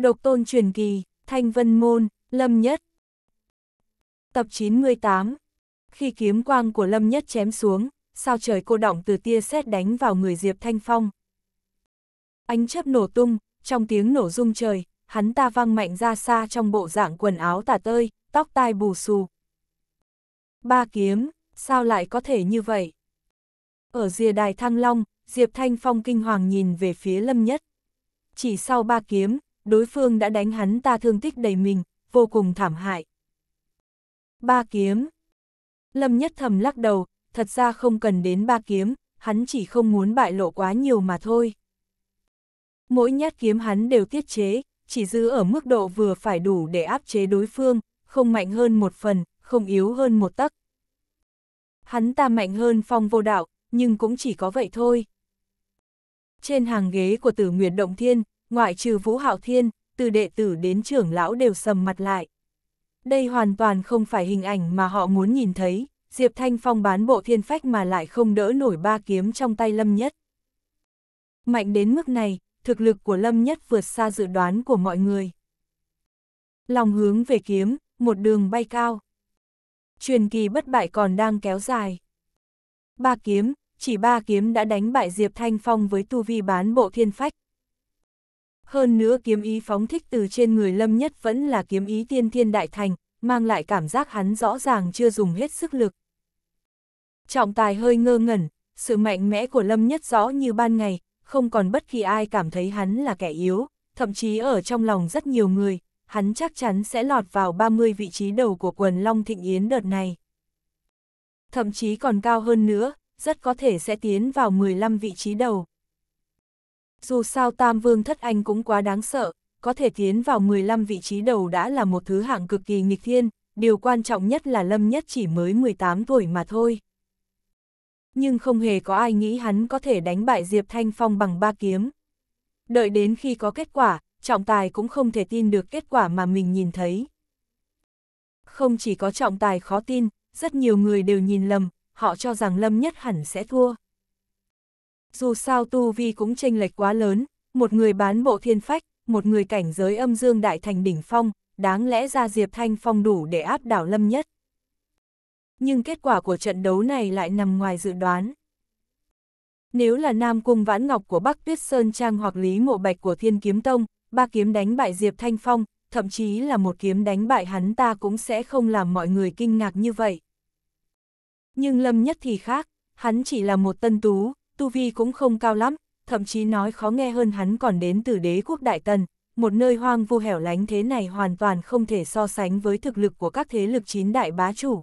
Độc tôn truyền kỳ, thanh vân môn, lâm nhất. Tập 98 Khi kiếm quang của lâm nhất chém xuống, sao trời cô động từ tia sét đánh vào người Diệp Thanh Phong. Ánh chớp nổ tung, trong tiếng nổ rung trời, hắn ta văng mạnh ra xa trong bộ dạng quần áo tả tơi, tóc tai bù xù. Ba kiếm, sao lại có thể như vậy? Ở rìa đài thăng long, Diệp Thanh Phong kinh hoàng nhìn về phía lâm nhất. Chỉ sau ba kiếm, đối phương đã đánh hắn ta thương tích đầy mình, vô cùng thảm hại. Ba kiếm. Lâm nhất thầm lắc đầu, thật ra không cần đến ba kiếm, hắn chỉ không muốn bại lộ quá nhiều mà thôi. Mỗi nhát kiếm hắn đều tiết chế, chỉ giữ ở mức độ vừa phải đủ để áp chế đối phương, không mạnh hơn một phần, không yếu hơn một tấc. Hắn ta mạnh hơn phong vô đạo, nhưng cũng chỉ có vậy thôi. Trên hàng ghế của tử Nguyệt Động Thiên, ngoại trừ Vũ Hạo Thiên, từ đệ tử đến trưởng lão đều sầm mặt lại. Đây hoàn toàn không phải hình ảnh mà họ muốn nhìn thấy, Diệp Thanh Phong bán bộ thiên phách mà lại không đỡ nổi ba kiếm trong tay Lâm Nhất. Mạnh đến mức này, thực lực của Lâm Nhất vượt xa dự đoán của mọi người. Lòng hướng về kiếm, một đường bay cao. Truyền kỳ bất bại còn đang kéo dài. Ba kiếm, chỉ ba kiếm đã đánh bại Diệp Thanh Phong với tu vi bán bộ thiên phách. Hơn nữa kiếm ý phóng thích từ trên người Lâm Nhất vẫn là kiếm ý tiên thiên đại thành, mang lại cảm giác hắn rõ ràng chưa dùng hết sức lực. Trọng tài hơi ngơ ngẩn, sự mạnh mẽ của Lâm Nhất rõ như ban ngày, không còn bất kỳ ai cảm thấy hắn là kẻ yếu, thậm chí ở trong lòng rất nhiều người, hắn chắc chắn sẽ lọt vào 30 vị trí đầu của quần Long Thịnh Yến đợt này. Thậm chí còn cao hơn nữa, rất có thể sẽ tiến vào 15 vị trí đầu. Dù sao Tam Vương Thất Anh cũng quá đáng sợ, có thể tiến vào 15 vị trí đầu đã là một thứ hạng cực kỳ nghịch thiên, điều quan trọng nhất là Lâm Nhất chỉ mới 18 tuổi mà thôi. Nhưng không hề có ai nghĩ hắn có thể đánh bại Diệp Thanh Phong bằng ba kiếm. Đợi đến khi có kết quả, trọng tài cũng không thể tin được kết quả mà mình nhìn thấy. Không chỉ có trọng tài khó tin, rất nhiều người đều nhìn lầm, họ cho rằng Lâm Nhất hẳn sẽ thua. Dù sao Tu Vi cũng chênh lệch quá lớn, một người bán bộ thiên phách, một người cảnh giới âm dương đại thành đỉnh phong, đáng lẽ ra Diệp Thanh Phong đủ để áp đảo Lâm Nhất. Nhưng kết quả của trận đấu này lại nằm ngoài dự đoán. Nếu là Nam Cung Vãn Ngọc của Bắc Tuyết Sơn Trang hoặc Lý Mộ Bạch của Thiên Kiếm Tông, ba kiếm đánh bại Diệp Thanh Phong, thậm chí là một kiếm đánh bại hắn ta cũng sẽ không làm mọi người kinh ngạc như vậy. Nhưng Lâm Nhất thì khác, hắn chỉ là một tân tú, tu vi cũng không cao lắm, thậm chí nói khó nghe hơn hắn còn đến từ đế quốc Đại Tần, một nơi hoang vu hẻo lánh thế này hoàn toàn không thể so sánh với thực lực của các thế lực chín đại bá chủ.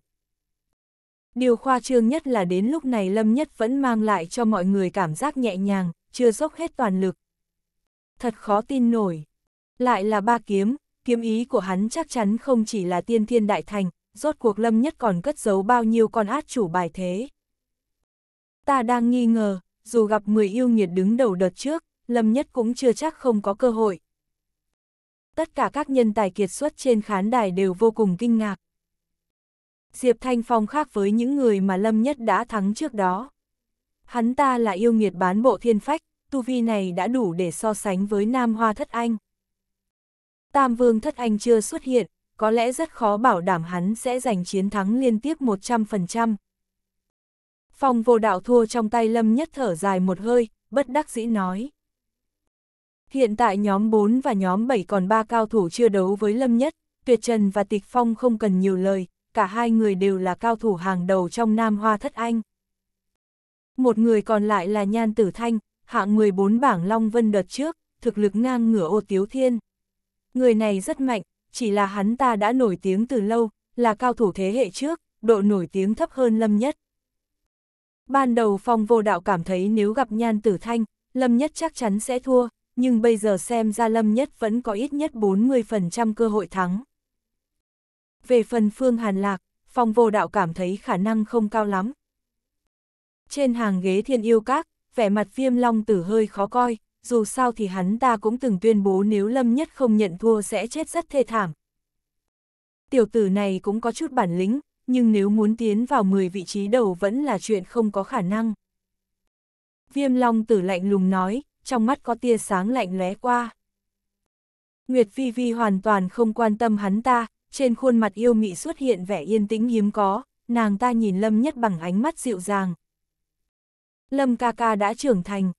Điều khoa trương nhất là đến lúc này Lâm Nhất vẫn mang lại cho mọi người cảm giác nhẹ nhàng, chưa dốc hết toàn lực. Thật khó tin nổi. Lại là ba kiếm, kiếm ý của hắn chắc chắn không chỉ là tiên thiên đại thành, rốt cuộc Lâm Nhất còn cất giấu bao nhiêu con át chủ bài thế. Ta đang nghi ngờ, dù gặp 10 yêu nghiệt đứng đầu đợt trước, Lâm Nhất cũng chưa chắc không có cơ hội. Tất cả các nhân tài kiệt xuất trên khán đài đều vô cùng kinh ngạc. Diệp Thanh Phong khác với những người mà Lâm Nhất đã thắng trước đó. Hắn ta là yêu nghiệt bán bộ thiên phách, tu vi này đã đủ để so sánh với Nam Hoa Thất Anh. Tam Vương Thất Anh chưa xuất hiện, có lẽ rất khó bảo đảm hắn sẽ giành chiến thắng liên tiếp 100%. Phong vô đạo thua trong tay Lâm Nhất thở dài một hơi, bất đắc dĩ nói. Hiện tại nhóm 4 và nhóm 7 còn 3 cao thủ chưa đấu với Lâm Nhất, Tuyệt Trần và Tịch Phong không cần nhiều lời, cả hai người đều là cao thủ hàng đầu trong Nam Hoa Thất Anh. Một người còn lại là Nhan Tử Thanh, hạng 14 bảng Long Vân đợt trước, thực lực ngang ngửa ô tiếu thiên. Người này rất mạnh, chỉ là hắn ta đã nổi tiếng từ lâu, là cao thủ thế hệ trước, độ nổi tiếng thấp hơn Lâm Nhất. Ban đầu phong vô đạo cảm thấy nếu gặp nhan tử thanh, Lâm Nhất chắc chắn sẽ thua, nhưng bây giờ xem ra Lâm Nhất vẫn có ít nhất 40% cơ hội thắng. Về phần Phương Hàn Lạc, phong vô đạo cảm thấy khả năng không cao lắm. Trên hàng ghế thiên yêu các, vẻ mặt viêm long tử hơi khó coi, dù sao thì hắn ta cũng từng tuyên bố nếu Lâm Nhất không nhận thua sẽ chết rất thê thảm. Tiểu tử này cũng có chút bản lĩnh, nhưng nếu muốn tiến vào 10 vị trí đầu vẫn là chuyện không có khả năng. Viêm long tử lạnh lùng nói, trong mắt có tia sáng lạnh lóe qua. Nguyệt Vi Vi hoàn toàn không quan tâm hắn ta, trên khuôn mặt yêu mị xuất hiện vẻ yên tĩnh hiếm có, nàng ta nhìn Lâm Nhất bằng ánh mắt dịu dàng. Lâm ca ca đã trưởng thành.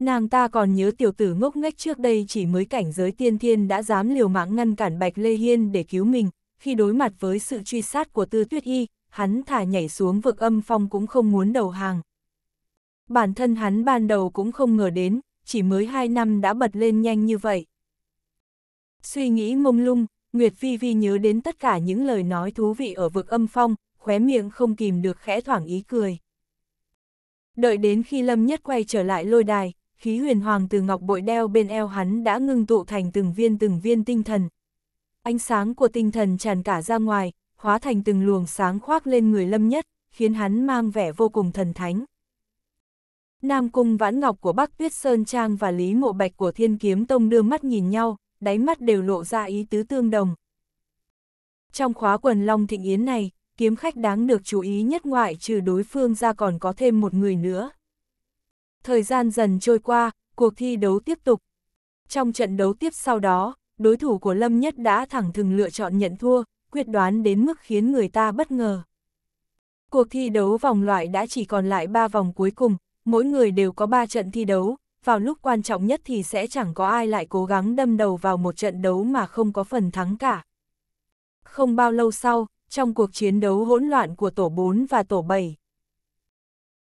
Nàng ta còn nhớ tiểu tử ngốc nghếch trước đây chỉ mới cảnh giới tiên thiên đã dám liều mạng ngăn cản Bạch Lê Hiên để cứu mình, khi đối mặt với sự truy sát của Tư Tuyết Y, hắn thả nhảy xuống vực âm phong cũng không muốn đầu hàng. Bản thân hắn ban đầu cũng không ngờ đến, chỉ mới hai năm đã bật lên nhanh như vậy. Suy nghĩ mông lung, Nguyệt Vi Vi nhớ đến tất cả những lời nói thú vị ở vực âm phong, khóe miệng không kìm được khẽ thoảng ý cười. Đợi đến khi Lâm Nhất quay trở lại lôi đài, khí huyền hoàng từ ngọc bội đeo bên eo hắn đã ngưng tụ thành từng viên từng viên tinh thần. Ánh sáng của tinh thần tràn cả ra ngoài, hóa thành từng luồng sáng khoác lên người Lâm Nhất, khiến hắn mang vẻ vô cùng thần thánh. Nam Cung Vãn Ngọc của Bắc Tuyết Sơn Trang và Lý Mộ Bạch của Thiên Kiếm Tông đưa mắt nhìn nhau, đáy mắt đều lộ ra ý tứ tương đồng. Trong khóa quần Long Thịnh Yến này, kiếm khách đáng được chú ý nhất ngoại trừ đối phương ra còn có thêm một người nữa. Thời gian dần trôi qua, cuộc thi đấu tiếp tục. Trong trận đấu tiếp sau đó, đối thủ của Lâm Nhất đã thẳng thừng lựa chọn nhận thua, quyết đoán đến mức khiến người ta bất ngờ. Cuộc thi đấu vòng loại đã chỉ còn lại 3 vòng cuối cùng, mỗi người đều có 3 trận thi đấu, vào lúc quan trọng nhất thì sẽ chẳng có ai lại cố gắng đâm đầu vào một trận đấu mà không có phần thắng cả. Không bao lâu sau, trong cuộc chiến đấu hỗn loạn của tổ 4 và tổ 7.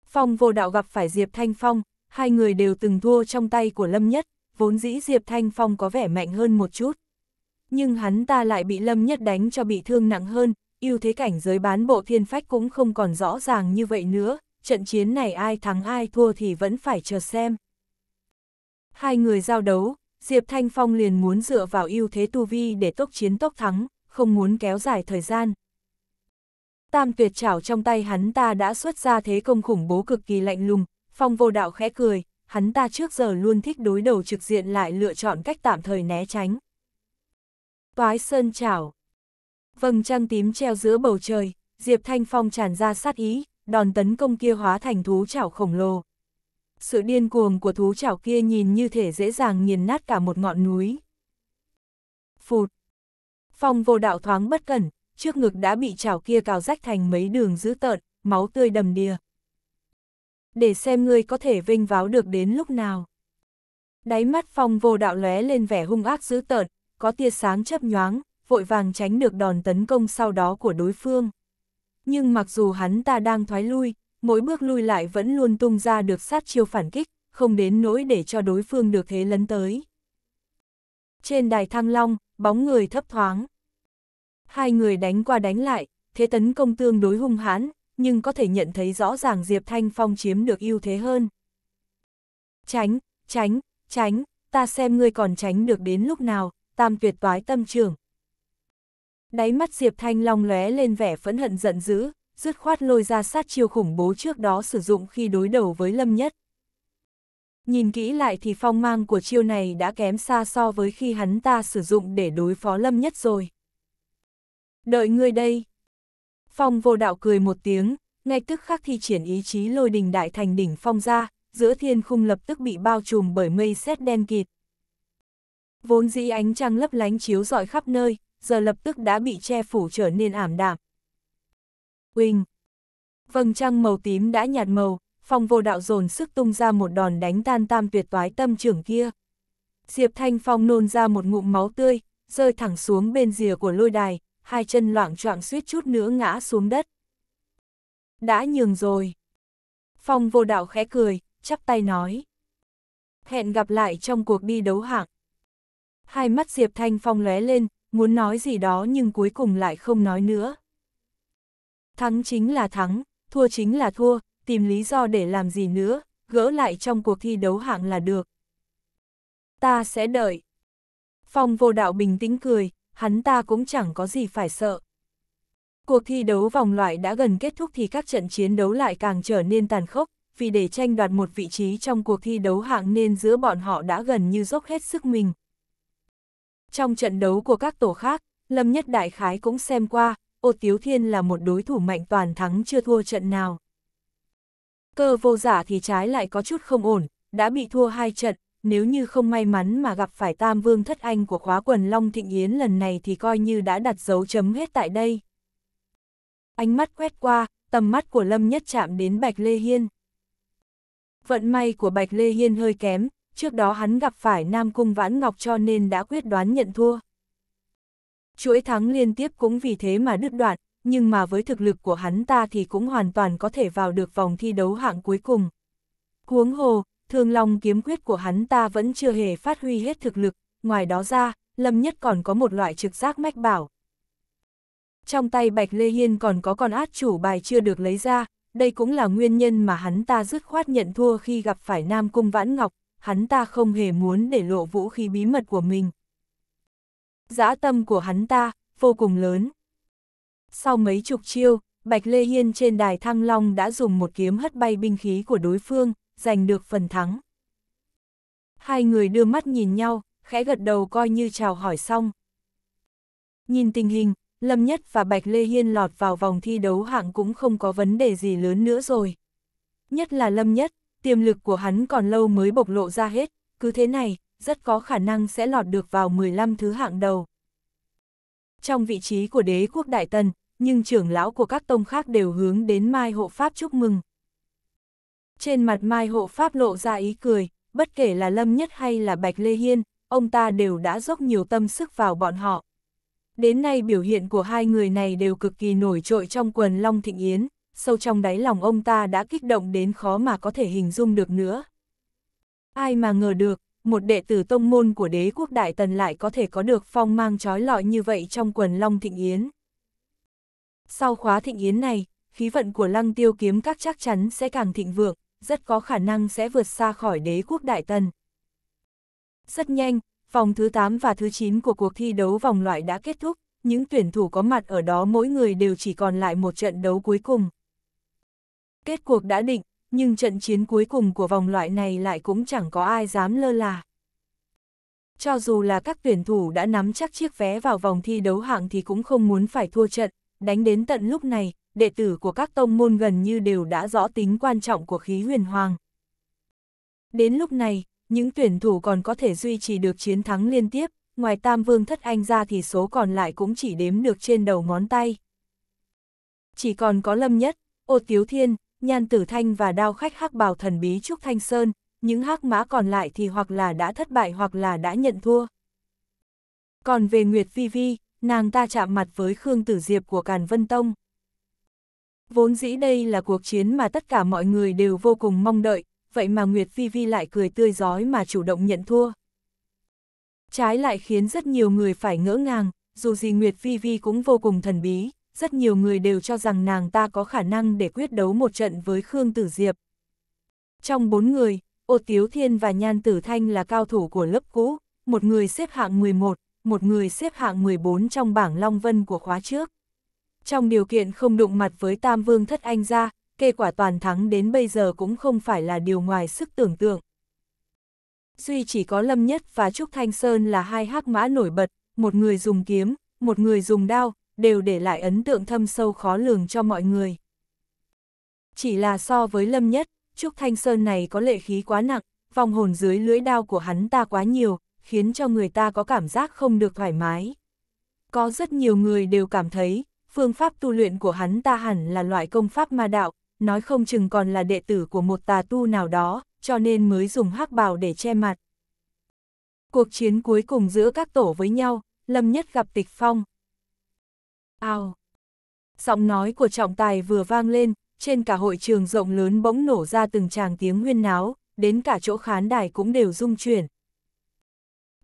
Phong vô đạo gặp phải Diệp Thanh Phong, hai người đều từng thua trong tay của Lâm Nhất, vốn dĩ Diệp Thanh Phong có vẻ mạnh hơn một chút. Nhưng hắn ta lại bị Lâm Nhất đánh cho bị thương nặng hơn, ưu thế cảnh giới bán bộ thiên phách cũng không còn rõ ràng như vậy nữa, trận chiến này ai thắng ai thua thì vẫn phải chờ xem. Hai người giao đấu, Diệp Thanh Phong liền muốn dựa vào ưu thế tu vi để tốc chiến tốc thắng, không muốn kéo dài thời gian. Tam tuyệt chảo trong tay hắn ta đã xuất ra thế công khủng bố cực kỳ lạnh lùng, Phong vô đạo khẽ cười, hắn ta trước giờ luôn thích đối đầu trực diện lại lựa chọn cách tạm thời né tránh. Toái sơn chảo Vầng trăng tím treo giữa bầu trời, Diệp Thanh Phong tràn ra sát ý, đòn tấn công kia hóa thành thú chảo khổng lồ. Sự điên cuồng của thú chảo kia nhìn như thể dễ dàng nghiền nát cả một ngọn núi. Phụt! Phong vô đạo thoáng bất cẩn, trước ngực đã bị chảo kia cào rách thành mấy đường dữ tợn, máu tươi đầm đìa. Để xem ngươi có thể vinh váo được đến lúc nào. Đáy mắt phong vô đạo lóe lên vẻ hung ác dữ tợn, có tia sáng chấp nhoáng, vội vàng tránh được đòn tấn công sau đó của đối phương. Nhưng mặc dù hắn ta đang thoái lui, mỗi bước lui lại vẫn luôn tung ra được sát chiêu phản kích, không đến nỗi để cho đối phương được thế lấn tới. Trên đài thăng long, bóng người thấp thoáng. Hai người đánh qua đánh lại, thế tấn công tương đối hung hãn, nhưng có thể nhận thấy rõ ràng Diệp Thanh Phong chiếm được ưu thế hơn. Tránh, tránh, tránh, ta xem ngươi còn tránh được đến lúc nào, tam tuyệt toái tâm trưởng. Đáy mắt Diệp Thanh Long lóe lên vẻ phẫn hận giận dữ, dứt khoát lôi ra sát chiêu khủng bố trước đó sử dụng khi đối đầu với Lâm Nhất. Nhìn kỹ lại thì phong mang của chiêu này đã kém xa so với khi hắn ta sử dụng để đối phó Lâm Nhất rồi. Đợi ngươi đây. Phong vô đạo cười một tiếng, ngay tức khắc thi triển ý chí lôi đình đại thành đỉnh phong ra, giữa thiên khung lập tức bị bao trùm bởi mây sét đen kịt. Vốn dĩ ánh trăng lấp lánh chiếu rọi khắp nơi, giờ lập tức đã bị che phủ trở nên ảm đạm. Quỳnh Vầng trăng màu tím đã nhạt màu, phong vô đạo dồn sức tung ra một đòn đánh tan tam tuyệt toái tâm trưởng kia. Diệp Thanh Phong nôn ra một ngụm máu tươi, rơi thẳng xuống bên rìa của lôi đài, hai chân loạn choạng suýt chút nữa ngã xuống đất. Đã nhường rồi. Phong vô đạo khẽ cười, chắp tay nói. Hẹn gặp lại trong cuộc đi đấu hạng. Hai mắt Diệp Thanh Phong lóe lên, muốn nói gì đó nhưng cuối cùng lại không nói nữa. Thắng chính là thắng, thua chính là thua, tìm lý do để làm gì nữa, gỡ lại trong cuộc thi đấu hạng là được. Ta sẽ đợi. Phong vô đạo bình tĩnh cười, hắn ta cũng chẳng có gì phải sợ. Cuộc thi đấu vòng loại đã gần kết thúc thì các trận chiến đấu lại càng trở nên tàn khốc, vì để tranh đoạt một vị trí trong cuộc thi đấu hạng nên giữa bọn họ đã gần như dốc hết sức mình. Trong trận đấu của các tổ khác, Lâm Nhất Đại Khái cũng xem qua, Ô Tiếu Thiên là một đối thủ mạnh toàn thắng chưa thua trận nào. Cơ vô giả thì trái lại có chút không ổn, đã bị thua hai trận, nếu như không may mắn mà gặp phải tam vương thất anh của khóa quần Long Thịnh Yến lần này thì coi như đã đặt dấu chấm hết tại đây. Ánh mắt quét qua, tầm mắt của Lâm Nhất chạm đến Bạch Lê Hiên. Vận may của Bạch Lê Hiên hơi kém, trước đó hắn gặp phải Nam Cung Vãn Ngọc cho nên đã quyết đoán nhận thua. Chuỗi thắng liên tiếp cũng vì thế mà đứt đoạn, nhưng mà với thực lực của hắn ta thì cũng hoàn toàn có thể vào được vòng thi đấu hạng cuối cùng. Huống hồ, thương long kiếm quyết của hắn ta vẫn chưa hề phát huy hết thực lực, ngoài đó ra, Lâm Nhất còn có một loại trực giác mách bảo. Trong tay Bạch Lê Hiên còn có con át chủ bài chưa được lấy ra, đây cũng là nguyên nhân mà hắn ta dứt khoát nhận thua khi gặp phải Nam Cung Vãn Ngọc, hắn ta không hề muốn để lộ vũ khí bí mật của mình. Giã tâm của hắn ta, vô cùng lớn. Sau mấy chục chiêu, Bạch Lê Hiên trên đài Thăng Long đã dùng một kiếm hất bay binh khí của đối phương, giành được phần thắng. Hai người đưa mắt nhìn nhau, khẽ gật đầu coi như chào hỏi xong. Nhìn tình hình, Lâm Nhất và Bạch Lê Hiên lọt vào vòng thi đấu hạng cũng không có vấn đề gì lớn nữa rồi. Nhất là Lâm Nhất, tiềm lực của hắn còn lâu mới bộc lộ ra hết, cứ thế này, rất có khả năng sẽ lọt được vào 15 thứ hạng đầu. Trong vị trí của đế quốc Đại Tần, nhưng trưởng lão của các tông khác đều hướng đến Mai Hộ Pháp chúc mừng. Trên mặt Mai Hộ Pháp lộ ra ý cười, bất kể là Lâm Nhất hay là Bạch Lê Hiên, ông ta đều đã dốc nhiều tâm sức vào bọn họ. Đến nay biểu hiện của hai người này đều cực kỳ nổi trội trong quần Long Thịnh Yến, sâu trong đáy lòng ông ta đã kích động đến khó mà có thể hình dung được nữa. Ai mà ngờ được, một đệ tử tông môn của đế quốc Đại Tần lại có thể có được phong mang trói lọi như vậy trong quần Long Thịnh Yến. Sau khóa Thịnh Yến này, khí vận của lăng tiêu kiếm các chắc chắn sẽ càng thịnh vượng, rất có khả năng sẽ vượt xa khỏi đế quốc Đại Tần. Rất nhanh, vòng thứ 8 và thứ 9 của cuộc thi đấu vòng loại đã kết thúc, những tuyển thủ có mặt ở đó mỗi người đều chỉ còn lại một trận đấu cuối cùng. Kết cuộc đã định, nhưng trận chiến cuối cùng của vòng loại này lại cũng chẳng có ai dám lơ là. Cho dù là các tuyển thủ đã nắm chắc chiếc vé vào vòng thi đấu hạng thì cũng không muốn phải thua trận, đánh đến tận lúc này, đệ tử của các tông môn gần như đều đã rõ tính quan trọng của khí huyền hoàng. Đến lúc này, những tuyển thủ còn có thể duy trì được chiến thắng liên tiếp, ngoài Tam Vương Thất Anh ra thì số còn lại cũng chỉ đếm được trên đầu ngón tay. Chỉ còn có Lâm Nhất, Ô Tiếu Thiên, Nhan Tử Thanh và đao khách hắc bào thần bí Trúc Thanh Sơn, những hắc mã còn lại thì hoặc là đã thất bại hoặc là đã nhận thua. Còn về Nguyệt Vi Vi, nàng ta chạm mặt với Khương Tử Diệp của Càn Vân Tông. Vốn dĩ đây là cuộc chiến mà tất cả mọi người đều vô cùng mong đợi, vậy mà Nguyệt Vi Vi lại cười tươi giói mà chủ động nhận thua. Trái lại khiến rất nhiều người phải ngỡ ngàng, dù gì Nguyệt Vi Vi cũng vô cùng thần bí, rất nhiều người đều cho rằng nàng ta có khả năng để quyết đấu một trận với Khương Tử Diệp. Trong bốn người, Ô Tiếu Thiên và Nhan Tử Thanh là cao thủ của lớp cũ, một người xếp hạng 11, một người xếp hạng 14 trong bảng Long Vân của khóa trước. Trong điều kiện không đụng mặt với Tam Vương Thất Anh ra, kết quả toàn thắng đến bây giờ cũng không phải là điều ngoài sức tưởng tượng. Duy chỉ có Lâm Nhất và Trúc Thanh Sơn là hai hắc mã nổi bật, một người dùng kiếm, một người dùng đao, đều để lại ấn tượng thâm sâu khó lường cho mọi người. Chỉ là so với Lâm Nhất, Trúc Thanh Sơn này có lệ khí quá nặng, vòng hồn dưới lưỡi đao của hắn ta quá nhiều, khiến cho người ta có cảm giác không được thoải mái. Có rất nhiều người đều cảm thấy, phương pháp tu luyện của hắn ta hẳn là loại công pháp ma đạo, nói không chừng còn là đệ tử của một tà tu nào đó, cho nên mới dùng hắc bào để che mặt. Cuộc chiến cuối cùng giữa các tổ với nhau, Lâm Nhất gặp Tịch Phong. Ao! Giọng nói của trọng tài vừa vang lên, trên cả hội trường rộng lớn bỗng nổ ra từng tràng tiếng huyên náo, đến cả chỗ khán đài cũng đều rung chuyển.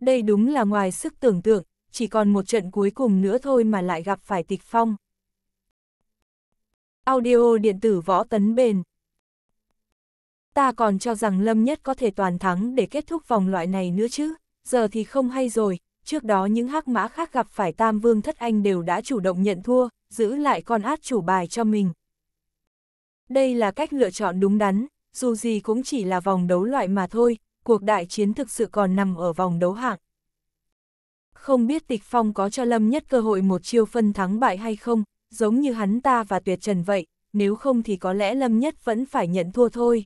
Đây đúng là ngoài sức tưởng tượng, chỉ còn một trận cuối cùng nữa thôi mà lại gặp phải tịch phong. Audio điện tử võ tấn bền. Ta còn cho rằng Lâm Nhất có thể toàn thắng để kết thúc vòng loại này nữa chứ, giờ thì không hay rồi, trước đó những hắc mã khác gặp phải Tam Vương Thất Anh đều đã chủ động nhận thua, giữ lại con át chủ bài cho mình. Đây là cách lựa chọn đúng đắn, dù gì cũng chỉ là vòng đấu loại mà thôi, cuộc đại chiến thực sự còn nằm ở vòng đấu hạng. Không biết tịch phong có cho Lâm Nhất cơ hội một chiêu phân thắng bại hay không, giống như hắn ta và Tuyệt Trần vậy, nếu không thì có lẽ Lâm Nhất vẫn phải nhận thua thôi.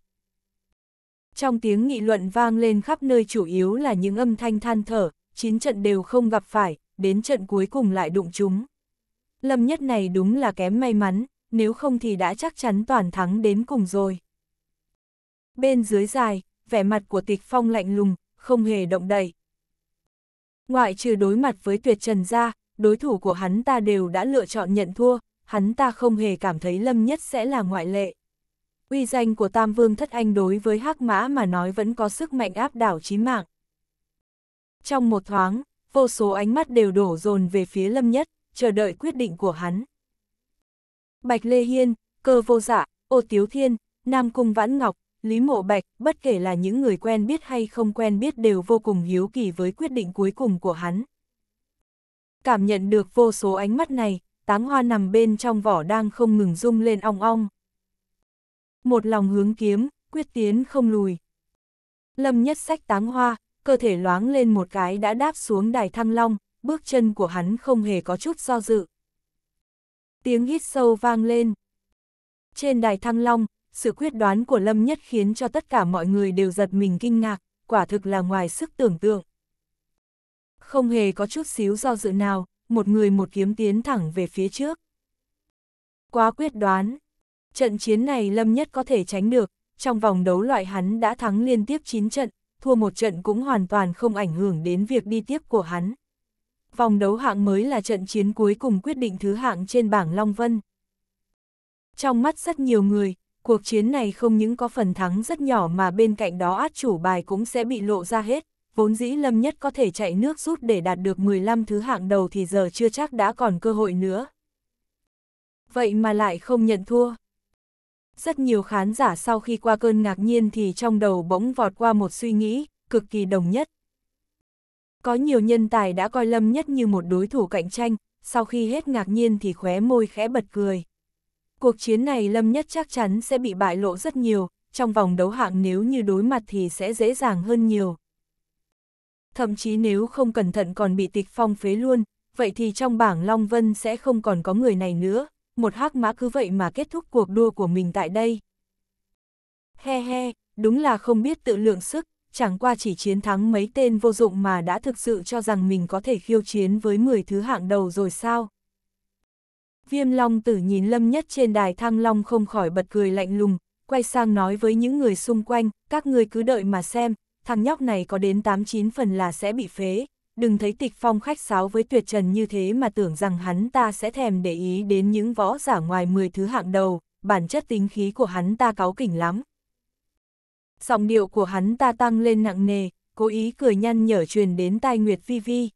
Trong tiếng nghị luận vang lên khắp nơi chủ yếu là những âm thanh than thở, chín trận đều không gặp phải, đến trận cuối cùng lại đụng chúng. Lâm nhất này đúng là kém may mắn, nếu không thì đã chắc chắn toàn thắng đến cùng rồi. Bên dưới dài, vẻ mặt của tịch phong lạnh lùng, không hề động đậy. Ngoại trừ đối mặt với tuyệt trần ra, đối thủ của hắn ta đều đã lựa chọn nhận thua, hắn ta không hề cảm thấy Lâm Nhất sẽ là ngoại lệ. Uy danh của Tam Vương Thất Anh đối với Hắc Mã mà nói vẫn có sức mạnh áp đảo chí mạng. Trong một thoáng, vô số ánh mắt đều đổ dồn về phía Lâm Nhất, chờ đợi quyết định của hắn. Bạch Lê Hiên, Cơ Vô Dạ, Ô Tiếu Thiên, Nam Cung Vãn Ngọc, Lý Mộ Bạch, bất kể là những người quen biết hay không quen biết đều vô cùng hiếu kỳ với quyết định cuối cùng của hắn. Cảm nhận được vô số ánh mắt này, táng hoa nằm bên trong vỏ đang không ngừng rung lên ong ong. Một lòng hướng kiếm, quyết tiến không lùi. Lâm nhất sách táng hoa, cơ thể loáng lên một cái đã đáp xuống đài thăng long, bước chân của hắn không hề có chút do dự. Tiếng hít sâu vang lên. Trên đài thăng long, sự quyết đoán của Lâm Nhất khiến cho tất cả mọi người đều giật mình kinh ngạc, quả thực là ngoài sức tưởng tượng. Không hề có chút xíu do dự nào, một người một kiếm tiến thẳng về phía trước. Quá quyết đoán. Trận chiến này Lâm Nhất có thể tránh được, trong vòng đấu loại hắn đã thắng liên tiếp 9 trận, thua một trận cũng hoàn toàn không ảnh hưởng đến việc đi tiếp của hắn. Vòng đấu hạng mới là trận chiến cuối cùng quyết định thứ hạng trên bảng Long Vân. Trong mắt rất nhiều người, cuộc chiến này không những có phần thắng rất nhỏ mà bên cạnh đó át chủ bài cũng sẽ bị lộ ra hết, vốn dĩ Lâm Nhất có thể chạy nước rút để đạt được 15 thứ hạng đầu thì giờ chưa chắc đã còn cơ hội nữa. Vậy mà lại không nhận thua. Rất nhiều khán giả sau khi qua cơn ngạc nhiên thì trong đầu bỗng vọt qua một suy nghĩ, cực kỳ đồng nhất. Có nhiều nhân tài đã coi Lâm Nhất như một đối thủ cạnh tranh, sau khi hết ngạc nhiên thì khóe môi khẽ bật cười. Cuộc chiến này Lâm Nhất chắc chắn sẽ bị bại lộ rất nhiều, trong vòng đấu hạng nếu như đối mặt thì sẽ dễ dàng hơn nhiều. Thậm chí nếu không cẩn thận còn bị tịch phong phế luôn, vậy thì trong bảng Long Vân sẽ không còn có người này nữa, một hắc mã cứ vậy mà kết thúc cuộc đua của mình tại đây. He he, đúng là không biết tự lượng sức, chẳng qua chỉ chiến thắng mấy tên vô dụng mà đã thực sự cho rằng mình có thể khiêu chiến với 10 thứ hạng đầu rồi sao. Viêm Long tử nhìn Lâm Nhất trên đài thăng Long không khỏi bật cười lạnh lùng, quay sang nói với những người xung quanh, các người cứ đợi mà xem, thằng nhóc này có đến 8-9 phần là sẽ bị phế, đừng thấy tịch phong khách sáo với tuyệt trần như thế mà tưởng rằng hắn ta sẽ thèm để ý đến những võ giả ngoài 10 thứ hạng đầu, bản chất tính khí của hắn ta cáu kỉnh lắm. Giọng điệu của hắn ta tăng lên nặng nề, cố ý cười nhăn nhở truyền đến tai Nguyệt Vi Vi.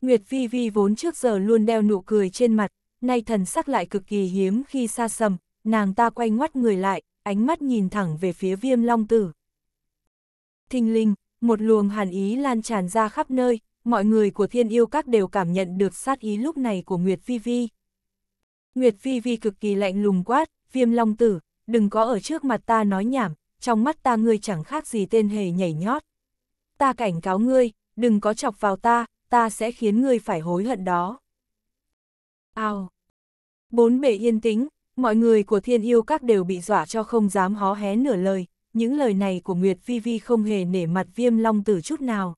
Nguyệt Vi Vi vốn trước giờ luôn đeo nụ cười trên mặt, nay thần sắc lại cực kỳ hiếm khi xa sầm, nàng ta quay ngoắt người lại, ánh mắt nhìn thẳng về phía viêm long tử. Thình linh, một luồng hàn ý lan tràn ra khắp nơi, mọi người của thiên yêu các đều cảm nhận được sát ý lúc này của Nguyệt Vi Vi. Nguyệt Vi Vi cực kỳ lạnh lùng quát, viêm long tử, đừng có ở trước mặt ta nói nhảm, trong mắt ta ngươi chẳng khác gì tên hề nhảy nhót. Ta cảnh cáo ngươi, đừng có chọc vào ta, ta sẽ khiến ngươi phải hối hận đó. Ao! Bốn bể yên tĩnh, mọi người của thiên yêu các đều bị dọa cho không dám hó hé nửa lời, những lời này của Nguyệt Vi Vi không hề nể mặt viêm long tử chút nào.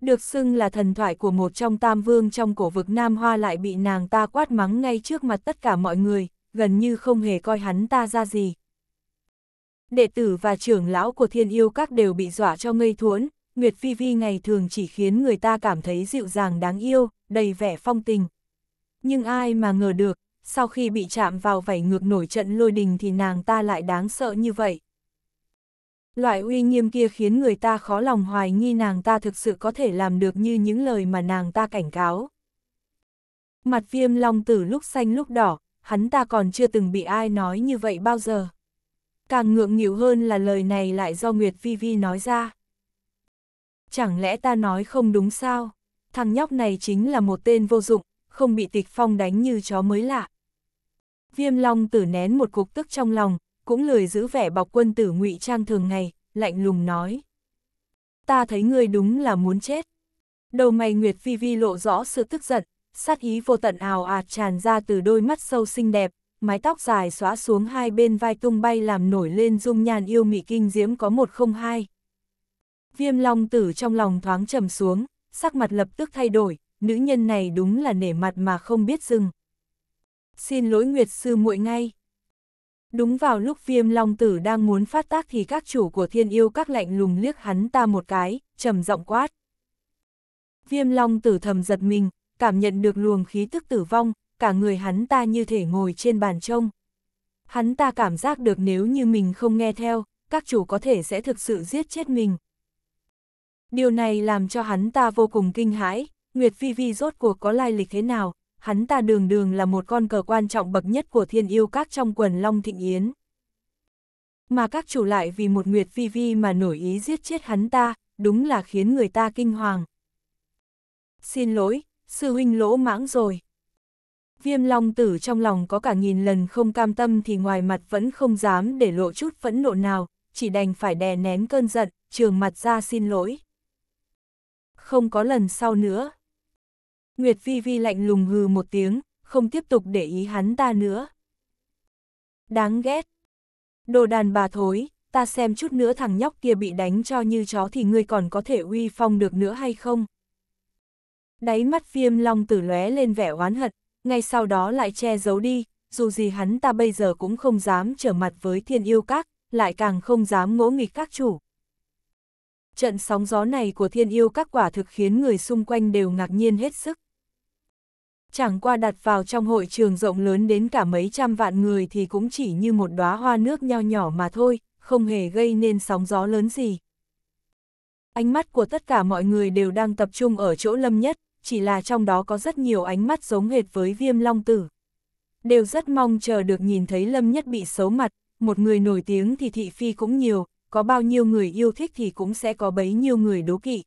Được xưng là thần thoại của một trong tam vương trong cổ vực Nam Hoa lại bị nàng ta quát mắng ngay trước mặt tất cả mọi người, gần như không hề coi hắn ta ra gì. Đệ tử và trưởng lão của thiên yêu các đều bị dọa cho ngây thuẫn, Nguyệt Vi Vi ngày thường chỉ khiến người ta cảm thấy dịu dàng đáng yêu, đầy vẻ phong tình. Nhưng ai mà ngờ được, sau khi bị chạm vào vảy ngược nổi trận lôi đình thì nàng ta lại đáng sợ như vậy. Loại uy nghiêm kia khiến người ta khó lòng hoài nghi nàng ta thực sự có thể làm được như những lời mà nàng ta cảnh cáo. Mặt viêm long tử lúc xanh lúc đỏ, hắn ta còn chưa từng bị ai nói như vậy bao giờ. Càng ngượng nghịu hơn là lời này lại do Nguyệt Vi Vi nói ra. Chẳng lẽ ta nói không đúng sao? Thằng nhóc này chính là một tên vô dụng, không bị tịch phong đánh như chó mới lạ. Viêm long tử nén một cục tức trong lòng, cũng lười giữ vẻ bọc quân tử ngụy trang thường ngày, lạnh lùng nói. Ta thấy ngươi đúng là muốn chết. Đầu mày Nguyệt Vi Vi lộ rõ sự tức giận, sát ý vô tận ào ạt tràn ra từ đôi mắt sâu xinh đẹp, mái tóc dài xóa xuống hai bên vai tung bay làm nổi lên dung nhan yêu mị kinh diễm có một không hai. Viêm long tử trong lòng thoáng trầm xuống, sắc mặt lập tức thay đổi, nữ nhân này đúng là nể mặt mà không biết dừng. Xin lỗi Nguyệt sư muội ngay. Đúng vào lúc viêm long tử đang muốn phát tác thì các chủ của thiên yêu các lạnh lùng liếc hắn ta một cái, trầm giọng quát. Viêm long tử thầm giật mình, cảm nhận được luồng khí tức tử vong, cả người hắn ta như thể ngồi trên bàn trông. Hắn ta cảm giác được nếu như mình không nghe theo, các chủ có thể sẽ thực sự giết chết mình. Điều này làm cho hắn ta vô cùng kinh hãi, Nguyệt Phi Vi rốt cuộc có lai lịch thế nào, hắn ta đường đường là một con cờ quan trọng bậc nhất của thiên yêu các trong quần Long Thịnh Yến. Mà các chủ lại vì một Nguyệt Phi Vi mà nổi ý giết chết hắn ta, đúng là khiến người ta kinh hoàng. Xin lỗi, sư huynh lỗ mãng rồi. Viêm long tử trong lòng có cả nghìn lần không cam tâm thì ngoài mặt vẫn không dám để lộ chút phẫn nộ nào, chỉ đành phải đè nén cơn giận, trường mặt ra xin lỗi. Không có lần sau nữa. Nguyệt Vi Vi lạnh lùng hừ một tiếng, không tiếp tục để ý hắn ta nữa. Đáng ghét. Đồ đàn bà thối, ta xem chút nữa thằng nhóc kia bị đánh cho như chó thì ngươi còn có thể uy phong được nữa hay không? Đáy mắt viêm long tử lóe lên vẻ oán hận, ngay sau đó lại che giấu đi, dù gì hắn ta bây giờ cũng không dám trở mặt với thiên yêu các, lại càng không dám ngỗ nghịch các chủ. Trận sóng gió này của thiên yêu các quả thực khiến người xung quanh đều ngạc nhiên hết sức. Chẳng qua đặt vào trong hội trường rộng lớn đến cả mấy trăm vạn người thì cũng chỉ như một đóa hoa nước nho nhỏ mà thôi, không hề gây nên sóng gió lớn gì. Ánh mắt của tất cả mọi người đều đang tập trung ở chỗ lâm nhất, chỉ là trong đó có rất nhiều ánh mắt giống hệt với viêm long tử. Đều rất mong chờ được nhìn thấy lâm nhất bị xấu mặt, một người nổi tiếng thì thị phi cũng nhiều, có bao nhiêu người yêu thích thì cũng sẽ có bấy nhiêu người đố kỵ.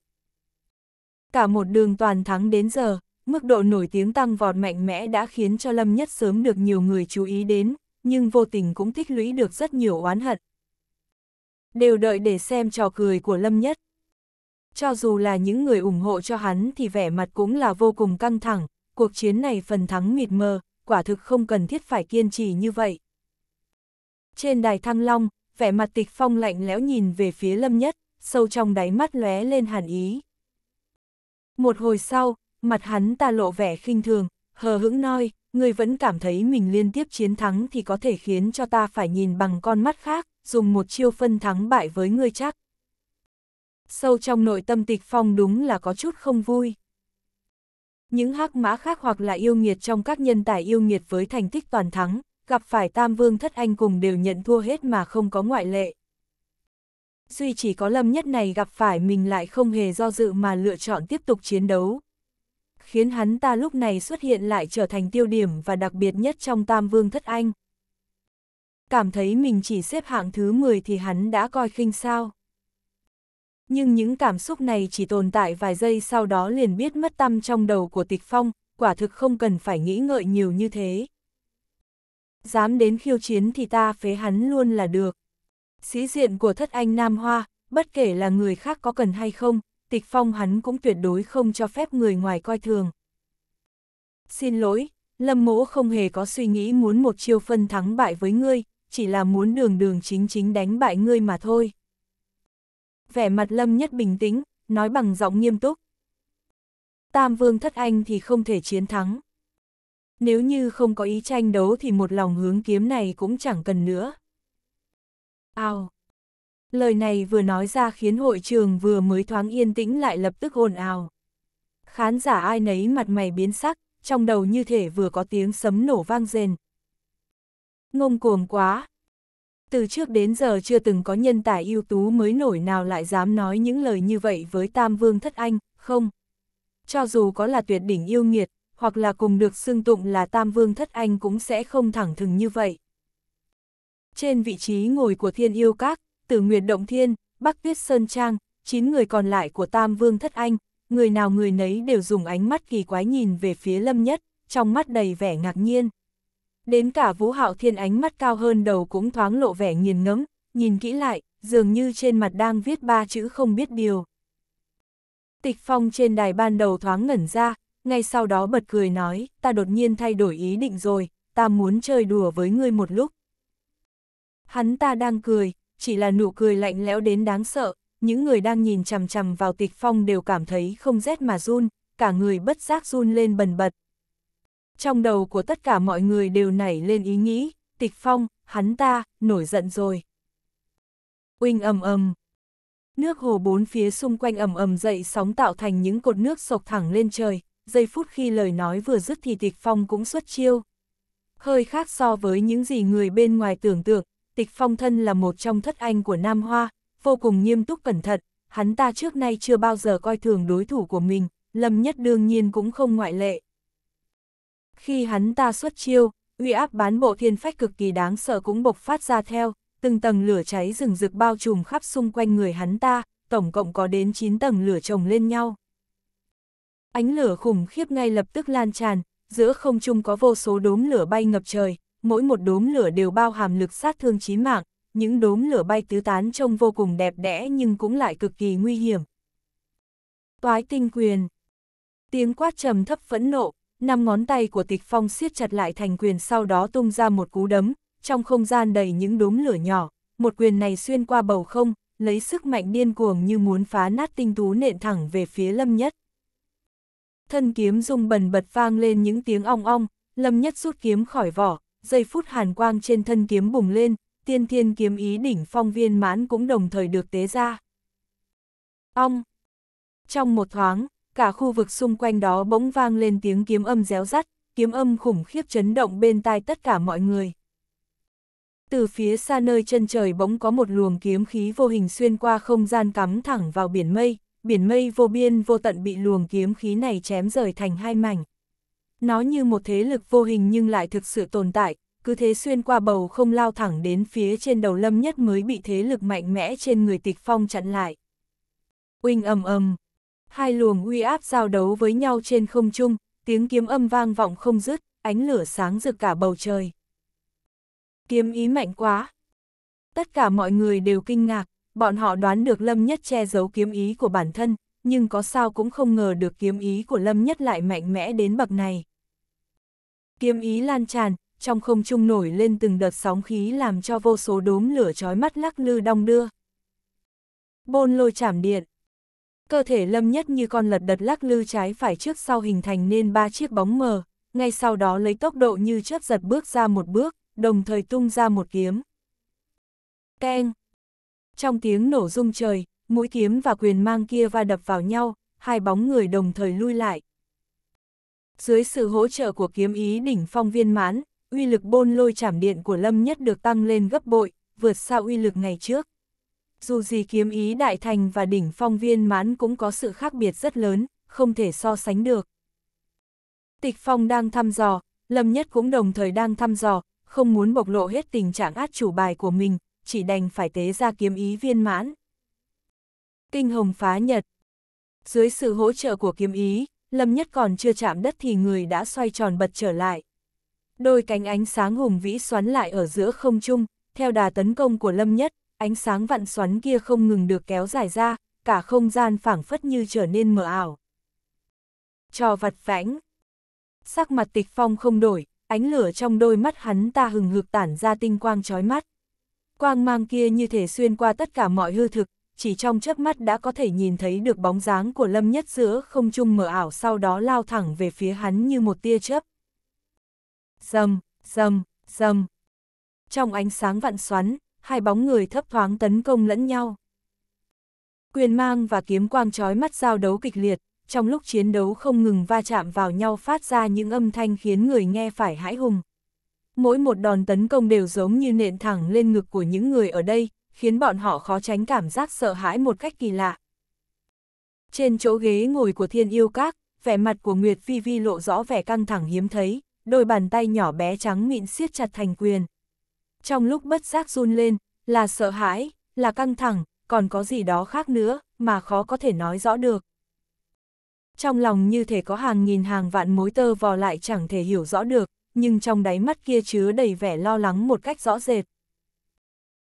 Cả một đường toàn thắng đến giờ, mức độ nổi tiếng tăng vọt mạnh mẽ đã khiến cho Lâm Nhất sớm được nhiều người chú ý đến, nhưng vô tình cũng tích lũy được rất nhiều oán hận. Đều đợi để xem trò cười của Lâm Nhất. Cho dù là những người ủng hộ cho hắn thì vẻ mặt cũng là vô cùng căng thẳng, cuộc chiến này phần thắng mịt mờ, quả thực không cần thiết phải kiên trì như vậy. Trên đài thăng long, vẻ mặt tịch phong lạnh lẽo nhìn về phía lâm nhất, sâu trong đáy mắt lóe lên hàn ý. Một hồi sau, mặt hắn ta lộ vẻ khinh thường, hờ hững nói, người vẫn cảm thấy mình liên tiếp chiến thắng thì có thể khiến cho ta phải nhìn bằng con mắt khác, dùng một chiêu phân thắng bại với ngươi chắc. Sâu trong nội tâm tịch phong đúng là có chút không vui. Những hắc mã khác hoặc là yêu nghiệt trong các nhân tài yêu nghiệt với thành tích toàn thắng, gặp phải Tam Vương Thất Anh cùng đều nhận thua hết mà không có ngoại lệ. Duy chỉ có Lâm Nhất này gặp phải mình lại không hề do dự mà lựa chọn tiếp tục chiến đấu. Khiến hắn ta lúc này xuất hiện lại trở thành tiêu điểm và đặc biệt nhất trong Tam Vương Thất Anh. Cảm thấy mình chỉ xếp hạng thứ 10 thì hắn đã coi khinh sao. Nhưng những cảm xúc này chỉ tồn tại vài giây sau đó liền biết mất tâm trong đầu của tịch phong, quả thực không cần phải nghĩ ngợi nhiều như thế dám đến khiêu chiến thì ta phế hắn luôn là được. Sĩ diện của thất anh Nam Hoa, bất kể là người khác có cần hay không, tịch phong hắn cũng tuyệt đối không cho phép người ngoài coi thường. Xin lỗi, Lâm mỗ không hề có suy nghĩ muốn một chiêu phân thắng bại với ngươi, chỉ là muốn đường đường chính chính đánh bại ngươi mà thôi. Vẻ mặt Lâm nhất bình tĩnh, nói bằng giọng nghiêm túc. Tam vương thất anh thì không thể chiến thắng nếu như không có ý tranh đấu thì một lòng hướng kiếm này cũng chẳng cần nữa. Ao! Lời này vừa nói ra khiến hội trường vừa mới thoáng yên tĩnh lại lập tức ồn ào. Khán giả ai nấy mặt mày biến sắc, trong đầu như thể vừa có tiếng sấm nổ vang rền. Ngông cuồng quá! Từ trước đến giờ chưa từng có nhân tài ưu tú mới nổi nào lại dám nói những lời như vậy với Tam Vương Thất Anh, không? Cho dù có là tuyệt đỉnh yêu nghiệt, hoặc là cùng được xưng tụng là Tam Vương Thất Anh cũng sẽ không thẳng thừng như vậy. Trên vị trí ngồi của Thiên Yêu Các, Tử Nguyệt Động Thiên, Bắc Tuyết Sơn Trang, 9 người còn lại của Tam Vương Thất Anh, người nào người nấy đều dùng ánh mắt kỳ quái nhìn về phía Lâm Nhất, trong mắt đầy vẻ ngạc nhiên. Đến cả Vũ Hạo Thiên ánh mắt cao hơn đầu cũng thoáng lộ vẻ nghiền ngẫm, nhìn kỹ lại, dường như trên mặt đang viết ba chữ không biết điều. Tịch phong trên đài ban đầu thoáng ngẩn ra, ngay sau đó bật cười nói, ta đột nhiên thay đổi ý định rồi, ta muốn chơi đùa với ngươi một lúc. Hắn ta đang cười, chỉ là nụ cười lạnh lẽo đến đáng sợ, những người đang nhìn chằm chằm vào tịch phong đều cảm thấy không rét mà run, cả người bất giác run lên bần bật. Trong đầu của tất cả mọi người đều nảy lên ý nghĩ, tịch phong, hắn ta, nổi giận rồi. Uinh ầm ầm. Nước hồ bốn phía xung quanh ầm ầm dậy sóng tạo thành những cột nước sộc thẳng lên trời, giây phút khi lời nói vừa dứt thì tịch phong cũng xuất chiêu. Hơi khác so với những gì người bên ngoài tưởng tượng, tịch phong thân là một trong thất anh của Nam Hoa, vô cùng nghiêm túc cẩn thận, hắn ta trước nay chưa bao giờ coi thường đối thủ của mình, Lâm Nhất đương nhiên cũng không ngoại lệ. Khi hắn ta xuất chiêu, uy áp bán bộ thiên phách cực kỳ đáng sợ cũng bộc phát ra theo, từng tầng lửa cháy rừng rực bao trùm khắp xung quanh người hắn ta, tổng cộng có đến 9 tầng lửa chồng lên nhau. Ánh lửa khủng khiếp ngay lập tức lan tràn, giữa không trung có vô số đốm lửa bay ngập trời, mỗi một đốm lửa đều bao hàm lực sát thương chí mạng, những đốm lửa bay tứ tán trông vô cùng đẹp đẽ nhưng cũng lại cực kỳ nguy hiểm. Toái tinh quyền Tiếng quát trầm thấp phẫn nộ, năm ngón tay của tịch phong siết chặt lại thành quyền sau đó tung ra một cú đấm, trong không gian đầy những đốm lửa nhỏ, một quyền này xuyên qua bầu không, lấy sức mạnh điên cuồng như muốn phá nát tinh tú nện thẳng về phía lâm nhất. Thân kiếm rung bần bật vang lên những tiếng ong ong, lâm nhất rút kiếm khỏi vỏ, giây phút hàn quang trên thân kiếm bùng lên, tiên thiên kiếm ý đỉnh phong viên mãn cũng đồng thời được tế ra. Ong! Trong một thoáng, cả khu vực xung quanh đó bỗng vang lên tiếng kiếm âm réo rắt, kiếm âm khủng khiếp chấn động bên tai tất cả mọi người. Từ phía xa nơi chân trời bỗng có một luồng kiếm khí vô hình xuyên qua không gian cắm thẳng vào biển mây, biển mây vô biên vô tận bị luồng kiếm khí này chém rời thành hai mảnh. Nó như một thế lực vô hình nhưng lại thực sự tồn tại, cứ thế xuyên qua bầu không lao thẳng đến phía trên đầu lâm nhất mới bị thế lực mạnh mẽ trên người tịch phong chặn lại. Uinh ầm ầm, hai luồng uy áp giao đấu với nhau trên không trung, tiếng kiếm âm vang vọng không dứt, ánh lửa sáng rực cả bầu trời. Kiếm ý mạnh quá. Tất cả mọi người đều kinh ngạc, bọn họ đoán được Lâm Nhất che giấu kiếm ý của bản thân, nhưng có sao cũng không ngờ được kiếm ý của Lâm Nhất lại mạnh mẽ đến bậc này. Kiếm ý lan tràn, trong không trung nổi lên từng đợt sóng khí làm cho vô số đốm lửa chói mắt lắc lư đong đưa. Bôn lôi chảm điện. Cơ thể lâm nhất như con lật đật lắc lư trái phải trước sau hình thành nên ba chiếc bóng mờ, ngay sau đó lấy tốc độ như chớp giật bước ra một bước, đồng thời tung ra một kiếm. Keng! Trong tiếng nổ rung trời, mũi kiếm và quyền mang kia va đập vào nhau, hai bóng người đồng thời lui lại. Dưới sự hỗ trợ của kiếm ý đỉnh phong viên mãn, uy lực bôn lôi chảm điện của Lâm Nhất được tăng lên gấp bội, vượt xa uy lực ngày trước. Dù gì kiếm ý đại thành và đỉnh phong viên mãn cũng có sự khác biệt rất lớn, không thể so sánh được. Tịch phong đang thăm dò, Lâm Nhất cũng đồng thời đang thăm dò, không muốn bộc lộ hết tình trạng át chủ bài của mình, chỉ đành phải tế ra kiếm ý viên mãn. Kinh hồng phá nhật Dưới sự hỗ trợ của kiếm ý, Lâm Nhất còn chưa chạm đất thì người đã xoay tròn bật trở lại. Đôi cánh ánh sáng hùng vĩ xoắn lại ở giữa không trung, theo đà tấn công của Lâm Nhất, ánh sáng vặn xoắn kia không ngừng được kéo dài ra, cả không gian phảng phất như trở nên mờ ảo. Trò vặt vãnh. Sắc mặt tịch phong không đổi, ánh lửa trong đôi mắt hắn ta hừng hực tản ra tinh quang chói mắt. Quang mang kia như thể xuyên qua tất cả mọi hư thực, chỉ trong chớp mắt đã có thể nhìn thấy được bóng dáng của Lâm Nhất giữa không trung mờ ảo sau đó lao thẳng về phía hắn như một tia chớp. Dầm, dầm, dầm. Trong ánh sáng vặn xoắn, hai bóng người thấp thoáng tấn công lẫn nhau. Quyền mang và kiếm quang chói mắt giao đấu kịch liệt, trong lúc chiến đấu không ngừng va chạm vào nhau phát ra những âm thanh khiến người nghe phải hãi hùng. Mỗi một đòn tấn công đều giống như nện thẳng lên ngực của những người ở đây, khiến bọn họ khó tránh cảm giác sợ hãi một cách kỳ lạ. Trên chỗ ghế ngồi của thiên yêu các, vẻ mặt của Nguyệt Phi Vi lộ rõ vẻ căng thẳng hiếm thấy, đôi bàn tay nhỏ bé trắng mịn siết chặt thành quyền. Trong lúc bất giác run lên, là sợ hãi, là căng thẳng, còn có gì đó khác nữa, mà khó có thể nói rõ được. Trong lòng như thể có hàng nghìn hàng vạn mối tơ vò lại chẳng thể hiểu rõ được, nhưng trong đáy mắt kia chứa đầy vẻ lo lắng một cách rõ rệt.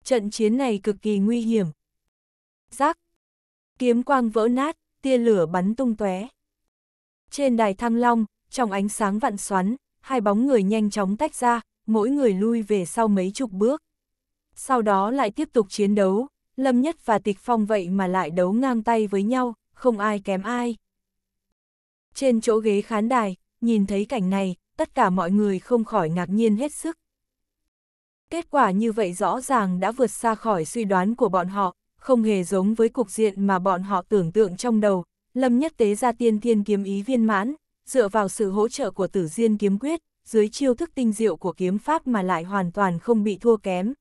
Trận chiến này cực kỳ nguy hiểm. Giác. Kiếm quang vỡ nát, tia lửa bắn tung tóe. Trên đài thăng long, trong ánh sáng vặn xoắn, hai bóng người nhanh chóng tách ra, mỗi người lui về sau mấy chục bước. Sau đó lại tiếp tục chiến đấu, Lâm Nhất và Tịch Phong vậy mà lại đấu ngang tay với nhau, không ai kém ai. Trên chỗ ghế khán đài, nhìn thấy cảnh này, tất cả mọi người không khỏi ngạc nhiên hết sức. Kết quả như vậy rõ ràng đã vượt xa khỏi suy đoán của bọn họ, không hề giống với cục diện mà bọn họ tưởng tượng trong đầu. Lâm Nhất tế ra tiên thiên kiếm ý viên mãn, dựa vào sự hỗ trợ của tử diên kiếm quyết, dưới chiêu thức tinh diệu của kiếm pháp mà lại hoàn toàn không bị thua kém.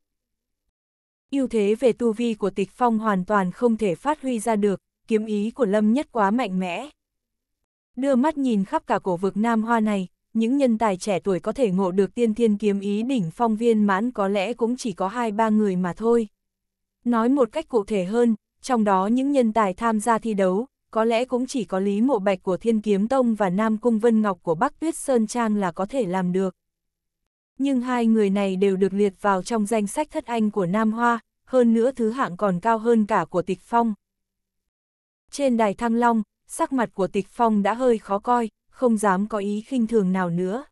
ưu thế về tu vi của tịch phong hoàn toàn không thể phát huy ra được, kiếm ý của Lâm Nhất quá mạnh mẽ. Đưa mắt nhìn khắp cả cổ vực Nam Hoa này, những nhân tài trẻ tuổi có thể ngộ được tiên thiên kiếm ý đỉnh phong viên mãn có lẽ cũng chỉ có hai ba người mà thôi. Nói một cách cụ thể hơn, trong đó những nhân tài tham gia thi đấu, có lẽ cũng chỉ có Lý Mộ Bạch của Thiên Kiếm Tông và Nam Cung Vân Ngọc của Bắc Tuyết Sơn Trang là có thể làm được. Nhưng hai người này đều được liệt vào trong danh sách thất anh của Nam Hoa, hơn nữa thứ hạng còn cao hơn cả của Tịch Phong. Trên đài Thăng Long, sắc mặt của Tịch Phong đã hơi khó coi, không dám có ý khinh thường nào nữa.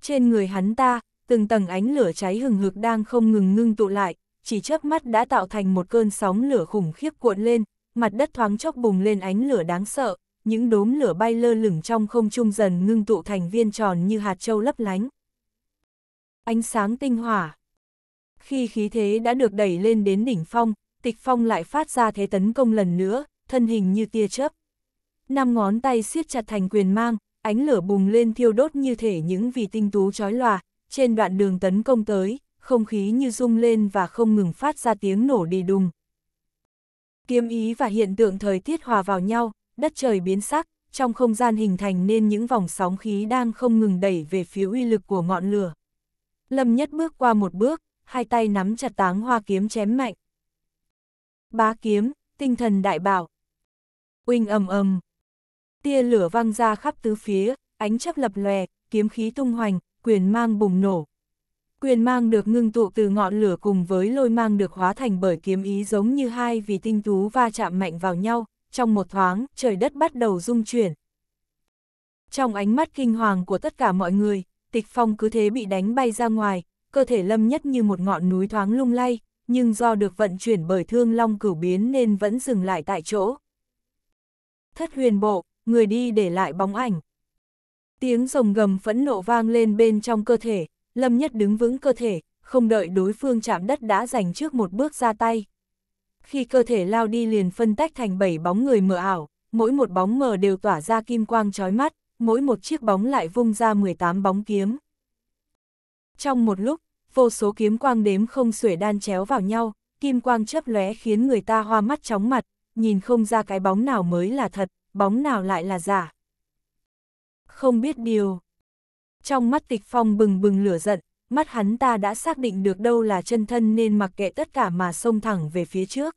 Trên người hắn ta, từng tầng ánh lửa cháy hừng hực đang không ngừng ngưng tụ lại, chỉ chớp mắt đã tạo thành một cơn sóng lửa khủng khiếp cuộn lên, mặt đất thoáng chốc bùng lên ánh lửa đáng sợ, những đốm lửa bay lơ lửng trong không trung dần ngưng tụ thành viên tròn như hạt châu lấp lánh. Ánh sáng tinh hỏa Khi khí thế đã được đẩy lên đến đỉnh phong, tịch phong lại phát ra thế tấn công lần nữa, thân hình như tia chớp. Năm ngón tay siết chặt thành quyền mang, ánh lửa bùng lên thiêu đốt như thể những vì tinh tú chói lòa, trên đoạn đường tấn công tới, không khí như rung lên và không ngừng phát ra tiếng nổ đi đùng. Kiếm ý và hiện tượng thời tiết hòa vào nhau, đất trời biến sắc, trong không gian hình thành nên những vòng sóng khí đang không ngừng đẩy về phía uy lực của ngọn lửa. Lâm nhất bước qua một bước, hai tay nắm chặt táng hoa kiếm chém mạnh. Bá kiếm, tinh thần đại bảo. Uinh ầm ầm. Tia lửa văng ra khắp tứ phía, ánh chấp lập lòe, kiếm khí tung hoành, quyền mang bùng nổ. Quyền mang được ngưng tụ từ ngọn lửa cùng với lôi mang được hóa thành bởi kiếm ý giống như hai vì tinh tú va chạm mạnh vào nhau, trong một thoáng, trời đất bắt đầu rung chuyển. Trong ánh mắt kinh hoàng của tất cả mọi người, tịch phong cứ thế bị đánh bay ra ngoài, cơ thể lâm nhất như một ngọn núi thoáng lung lay, nhưng do được vận chuyển bởi thương long cửu biến nên vẫn dừng lại tại chỗ. Thất huyền bộ, người đi để lại bóng ảnh. Tiếng rồng gầm phẫn nộ vang lên bên trong cơ thể, Lâm Nhất đứng vững cơ thể, không đợi đối phương chạm đất đã giành trước một bước ra tay. Khi cơ thể lao đi liền phân tách thành bảy bóng người mờ ảo, mỗi một bóng mờ đều tỏa ra kim quang chói mắt, mỗi một chiếc bóng lại vung ra 18 bóng kiếm. Trong một lúc, vô số kiếm quang đếm không xuể đan chéo vào nhau, kim quang chớp lóe khiến người ta hoa mắt chóng mặt, nhìn không ra cái bóng nào mới là thật, bóng nào lại là giả. Không biết điều. Trong mắt tịch phong bừng bừng lửa giận, mắt hắn ta đã xác định được đâu là chân thân nên mặc kệ tất cả mà xông thẳng về phía trước.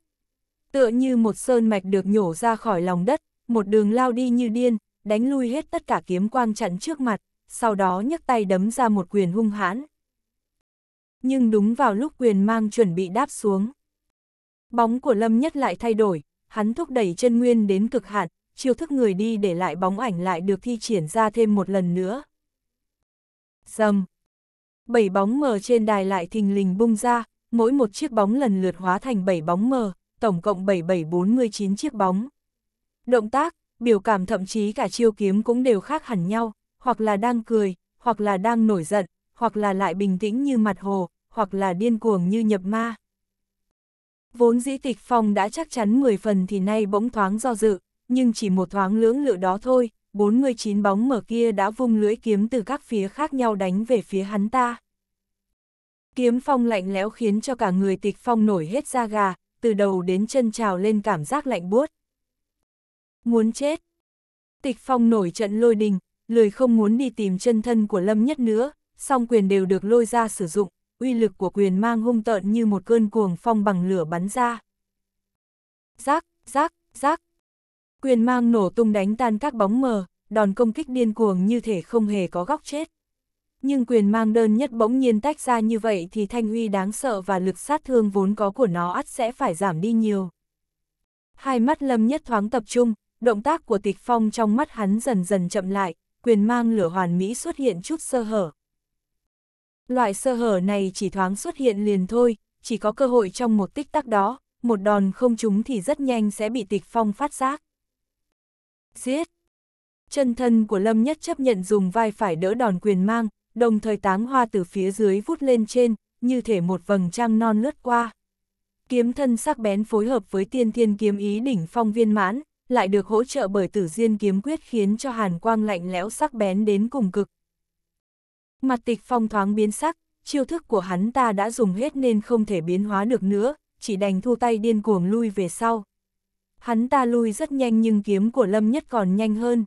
Tựa như một sơn mạch được nhổ ra khỏi lòng đất, một đường lao đi như điên, đánh lui hết tất cả kiếm quang chặn trước mặt, sau đó nhấc tay đấm ra một quyền hung hãn. Nhưng đúng vào lúc quyền mang chuẩn bị đáp xuống. Bóng của Lâm Nhất lại thay đổi, hắn thúc đẩy chân nguyên đến cực hạn, chiêu thức người đi để lại bóng ảnh lại được thi triển ra thêm một lần nữa. Dầm. Bảy bóng mờ trên đài lại thình lình bung ra, mỗi một chiếc bóng lần lượt hóa thành bảy bóng mờ, tổng cộng 7749 chiếc bóng. Động tác, biểu cảm thậm chí cả chiêu kiếm cũng đều khác hẳn nhau, hoặc là đang cười, hoặc là đang nổi giận, hoặc là lại bình tĩnh như mặt hồ, hoặc là điên cuồng như nhập ma. Vốn dĩ tịch phong đã chắc chắn 10 phần thì nay bỗng thoáng do dự, nhưng chỉ một thoáng lưỡng lự đó thôi, 49 bóng mở kia đã vung lưỡi kiếm từ các phía khác nhau đánh về phía hắn ta. Kiếm phong lạnh lẽo khiến cho cả người tịch phong nổi hết da gà, từ đầu đến chân trào lên cảm giác lạnh buốt. Muốn chết. Tịch phong nổi trận lôi đình, lười không muốn đi tìm chân thân của Lâm Nhất nữa, song quyền đều được lôi ra sử dụng, uy lực của quyền mang hung tợn như một cơn cuồng phong bằng lửa bắn ra. Rác, rác, rác, Quyền mang nổ tung đánh tan các bóng mờ, đòn công kích điên cuồng như thể không hề có góc chết. Nhưng quyền mang đơn nhất bỗng nhiên tách ra như vậy thì thanh huy đáng sợ và lực sát thương vốn có của nó ắt sẽ phải giảm đi nhiều. Hai mắt lâm nhất thoáng tập trung, động tác của tịch phong trong mắt hắn dần dần chậm lại, quyền mang lửa hoàn mỹ xuất hiện chút sơ hở. Loại sơ hở này chỉ thoáng xuất hiện liền thôi, chỉ có cơ hội trong một tích tắc đó, một đòn không trúng thì rất nhanh sẽ bị tịch phong phát giác. Giết! Chân thân của Lâm Nhất chấp nhận dùng vai phải đỡ đòn quyền mang, đồng thời táng hoa từ phía dưới vút lên trên, như thể một vầng trăng non lướt qua. Kiếm thân sắc bén phối hợp với tiên thiên kiếm ý đỉnh phong viên mãn, lại được hỗ trợ bởi tử diên kiếm quyết khiến cho hàn quang lạnh lẽo sắc bén đến cùng cực. Mặt tịch phong thoáng biến sắc, chiêu thức của hắn ta đã dùng hết nên không thể biến hóa được nữa, chỉ đành thu tay điên cuồng lui về sau. Hắn ta lui rất nhanh nhưng kiếm của Lâm Nhất còn nhanh hơn.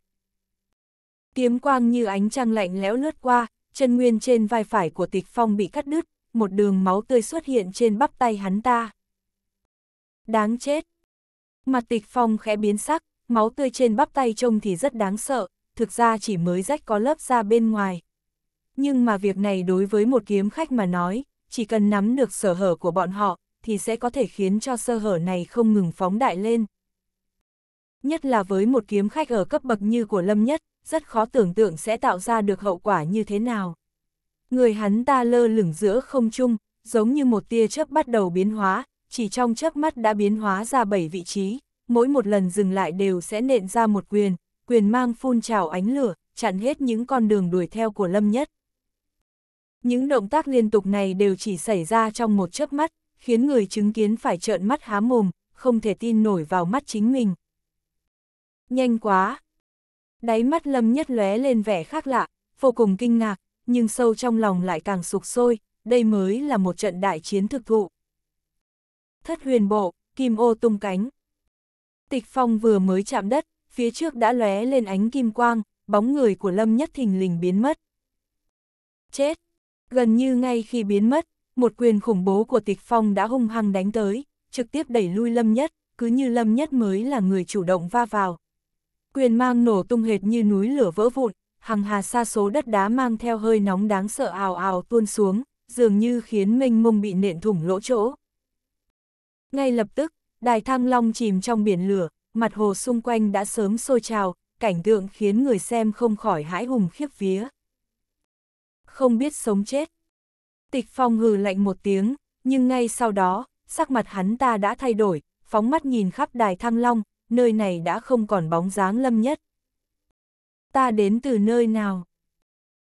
Kiếm quang như ánh trăng lạnh lẽo lướt qua, chân nguyên trên vai phải của tịch phong bị cắt đứt, một đường máu tươi xuất hiện trên bắp tay hắn ta. Đáng chết! Mặt tịch phong khẽ biến sắc, máu tươi trên bắp tay trông thì rất đáng sợ, thực ra chỉ mới rách có lớp da bên ngoài. Nhưng mà việc này đối với một kiếm khách mà nói, chỉ cần nắm được sở hở của bọn họ, thì sẽ có thể khiến cho sơ hở này không ngừng phóng đại lên. Nhất là với một kiếm khách ở cấp bậc như của Lâm Nhất, rất khó tưởng tượng sẽ tạo ra được hậu quả như thế nào. Người hắn ta lơ lửng giữa không trung, giống như một tia chớp bắt đầu biến hóa, chỉ trong chớp mắt đã biến hóa ra 7 vị trí, mỗi một lần dừng lại đều sẽ nện ra một quyền, quyền mang phun trào ánh lửa, chặn hết những con đường đuổi theo của Lâm Nhất. Những động tác liên tục này đều chỉ xảy ra trong một chớp mắt, khiến người chứng kiến phải trợn mắt há mồm, không thể tin nổi vào mắt chính mình. Nhanh quá! Đáy mắt Lâm Nhất lóe lên vẻ khác lạ, vô cùng kinh ngạc, nhưng sâu trong lòng lại càng sục sôi, đây mới là một trận đại chiến thực thụ. Thất huyền bộ, kim ô tung cánh. Tịch phong vừa mới chạm đất, phía trước đã lóe lên ánh kim quang, bóng người của Lâm Nhất thình lình biến mất. Chết! Gần như ngay khi biến mất, một quyền khủng bố của tịch phong đã hung hăng đánh tới, trực tiếp đẩy lui Lâm Nhất, cứ như Lâm Nhất mới là người chủ động va vào. Quyền mang nổ tung hệt như núi lửa vỡ vụn, hằng hà xa số đất đá mang theo hơi nóng đáng sợ ào ào tuôn xuống, dường như khiến mênh mông bị nện thủng lỗ chỗ. Ngay lập tức, đài thăng long chìm trong biển lửa, mặt hồ xung quanh đã sớm sôi trào, cảnh tượng khiến người xem không khỏi hãi hùng khiếp vía. Không biết sống chết. Tịch phong hừ lạnh một tiếng, nhưng ngay sau đó, sắc mặt hắn ta đã thay đổi, phóng mắt nhìn khắp đài thăng long, nơi này đã không còn bóng dáng lâm nhất. Ta đến từ nơi nào?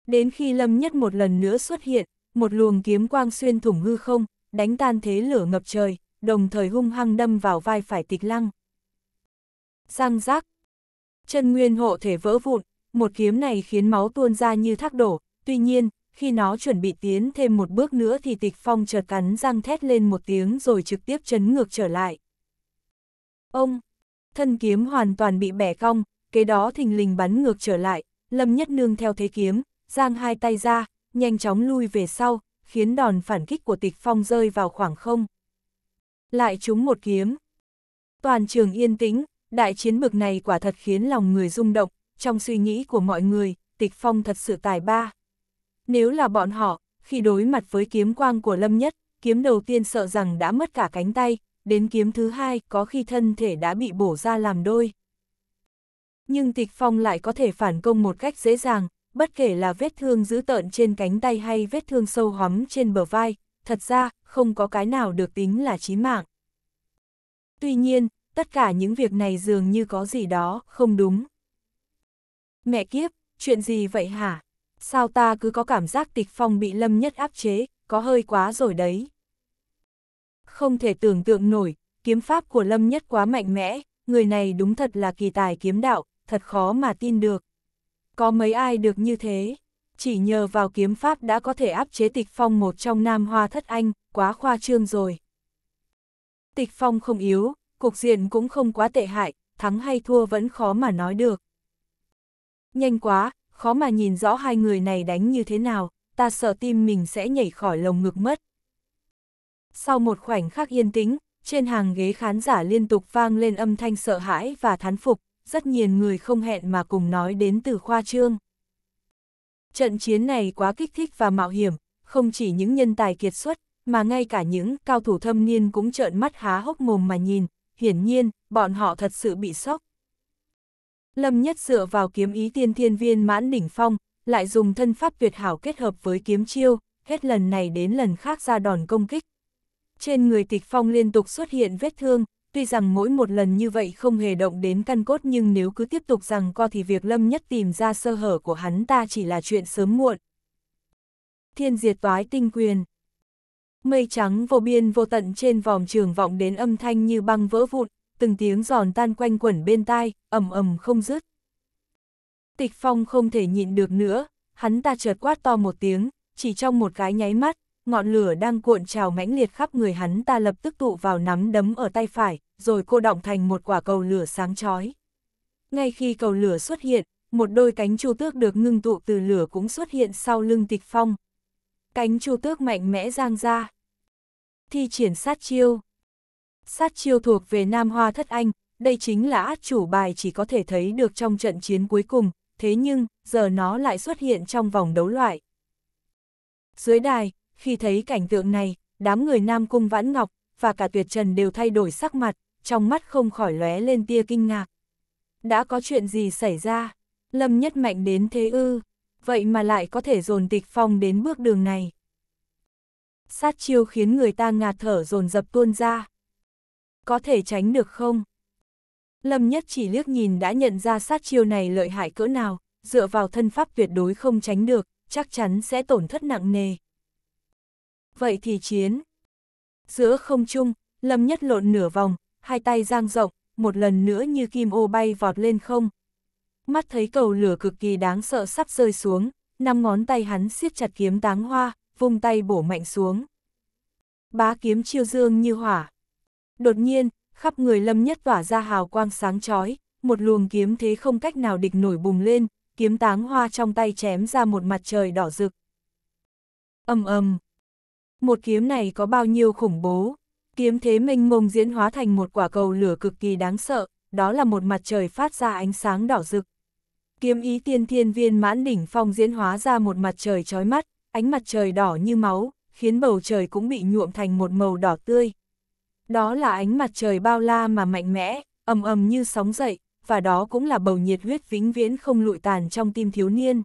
Đến khi lâm nhất một lần nữa xuất hiện, một luồng kiếm quang xuyên thủng hư không, đánh tan thế lửa ngập trời, đồng thời hung hăng đâm vào vai phải tịch lăng. Răng rác. Chân nguyên hộ thể vỡ vụn, một kiếm này khiến máu tuôn ra như thác đổ, tuy nhiên, khi nó chuẩn bị tiến thêm một bước nữa thì tịch phong chợt cắn răng thét lên một tiếng rồi trực tiếp chấn ngược trở lại. Ông, thân kiếm hoàn toàn bị bẻ cong, kế đó thình lình bắn ngược trở lại, lâm nhất nương theo thế kiếm, giang hai tay ra, nhanh chóng lui về sau, khiến đòn phản kích của tịch phong rơi vào khoảng không. Lại trúng một kiếm. Toàn trường yên tĩnh, đại chiến bực này quả thật khiến lòng người rung động, trong suy nghĩ của mọi người, tịch phong thật sự tài ba. Nếu là bọn họ, khi đối mặt với kiếm quang của Lâm Nhất, kiếm đầu tiên sợ rằng đã mất cả cánh tay, đến kiếm thứ hai có khi thân thể đã bị bổ ra làm đôi. Nhưng tịch phong lại có thể phản công một cách dễ dàng, bất kể là vết thương dữ tợn trên cánh tay hay vết thương sâu hóm trên bờ vai, thật ra, không có cái nào được tính là chí mạng. Tuy nhiên, tất cả những việc này dường như có gì đó không đúng. Mẹ kiếp, chuyện gì vậy hả? Sao ta cứ có cảm giác tịch phong bị lâm nhất áp chế, có hơi quá rồi đấy. Không thể tưởng tượng nổi, kiếm pháp của lâm nhất quá mạnh mẽ, người này đúng thật là kỳ tài kiếm đạo, thật khó mà tin được. Có mấy ai được như thế? Chỉ nhờ vào kiếm pháp đã có thể áp chế tịch phong một trong nam hoa thất anh, quá khoa trương rồi. Tịch phong không yếu, cục diện cũng không quá tệ hại, thắng hay thua vẫn khó mà nói được. Nhanh quá, khó mà nhìn rõ hai người này đánh như thế nào, ta sợ tim mình sẽ nhảy khỏi lồng ngực mất. Sau một khoảnh khắc yên tĩnh, trên hàng ghế khán giả liên tục vang lên âm thanh sợ hãi và thán phục, rất nhiều người không hẹn mà cùng nói đến từ khoa trương. Trận chiến này quá kích thích và mạo hiểm, không chỉ những nhân tài kiệt xuất, mà ngay cả những cao thủ thâm niên cũng trợn mắt há hốc mồm mà nhìn, hiển nhiên, bọn họ thật sự bị sốc. Lâm Nhất dựa vào kiếm ý tiên thiên viên mãn đỉnh phong, lại dùng thân pháp tuyệt hảo kết hợp với kiếm chiêu, hết lần này đến lần khác ra đòn công kích. Trên người tịch phong liên tục xuất hiện vết thương, tuy rằng mỗi một lần như vậy không hề động đến căn cốt nhưng nếu cứ tiếp tục rằng co thì việc Lâm Nhất tìm ra sơ hở của hắn ta chỉ là chuyện sớm muộn. Thiên diệt toái tinh quyền Mây trắng vô biên vô tận trên vòm trường vọng đến âm thanh như băng vỡ vụn, từng tiếng giòn tan quanh quẩn bên tai, ầm ầm không dứt. Tịch phong không thể nhịn được nữa, hắn ta chợt quát to một tiếng, chỉ trong một cái nháy mắt, ngọn lửa đang cuộn trào mãnh liệt khắp người hắn ta lập tức tụ vào nắm đấm ở tay phải, rồi cô động thành một quả cầu lửa sáng chói. Ngay khi cầu lửa xuất hiện, một đôi cánh chu tước được ngưng tụ từ lửa cũng xuất hiện sau lưng tịch phong. Cánh chu tước mạnh mẽ giang ra. Thi triển sát chiêu. Sát chiêu thuộc về Nam Hoa Thất Anh, đây chính là át chủ bài chỉ có thể thấy được trong trận chiến cuối cùng, thế nhưng, giờ nó lại xuất hiện trong vòng đấu loại. Dưới đài, khi thấy cảnh tượng này, đám người Nam Cung Vãn Ngọc và cả Tuyệt Trần đều thay đổi sắc mặt, trong mắt không khỏi lóe lên tia kinh ngạc. Đã có chuyện gì xảy ra? Lâm Nhất Mạnh đến thế ư? Vậy mà lại có thể dồn tịch phong đến bước đường này. Sát chiêu khiến người ta ngạt thở dồn dập tuôn ra. Có thể tránh được không? Lâm Nhất chỉ liếc nhìn đã nhận ra sát chiêu này lợi hại cỡ nào, dựa vào thân pháp tuyệt đối không tránh được, chắc chắn sẽ tổn thất nặng nề. Vậy thì chiến. Giữa không trung, Lâm Nhất lộn nửa vòng, hai tay giang rộng, một lần nữa như kim ô bay vọt lên không. Mắt thấy cầu lửa cực kỳ đáng sợ sắp rơi xuống, năm ngón tay hắn siết chặt kiếm táng hoa, vung tay bổ mạnh xuống. Bá kiếm chiêu dương như hỏa. Đột nhiên, khắp người lâm nhất tỏa ra hào quang sáng chói, một luồng kiếm thế không cách nào địch nổi bùng lên, kiếm táng hoa trong tay chém ra một mặt trời đỏ rực. ầm ầm một kiếm này có bao nhiêu khủng bố, kiếm thế minh mông diễn hóa thành một quả cầu lửa cực kỳ đáng sợ, đó là một mặt trời phát ra ánh sáng đỏ rực. Kiếm ý tiên thiên viên mãn đỉnh phong diễn hóa ra một mặt trời chói mắt, ánh mặt trời đỏ như máu, khiến bầu trời cũng bị nhuộm thành một màu đỏ tươi. Đó là ánh mặt trời bao la mà mạnh mẽ, ầm ầm như sóng dậy, và đó cũng là bầu nhiệt huyết vĩnh viễn không lụi tàn trong tim thiếu niên.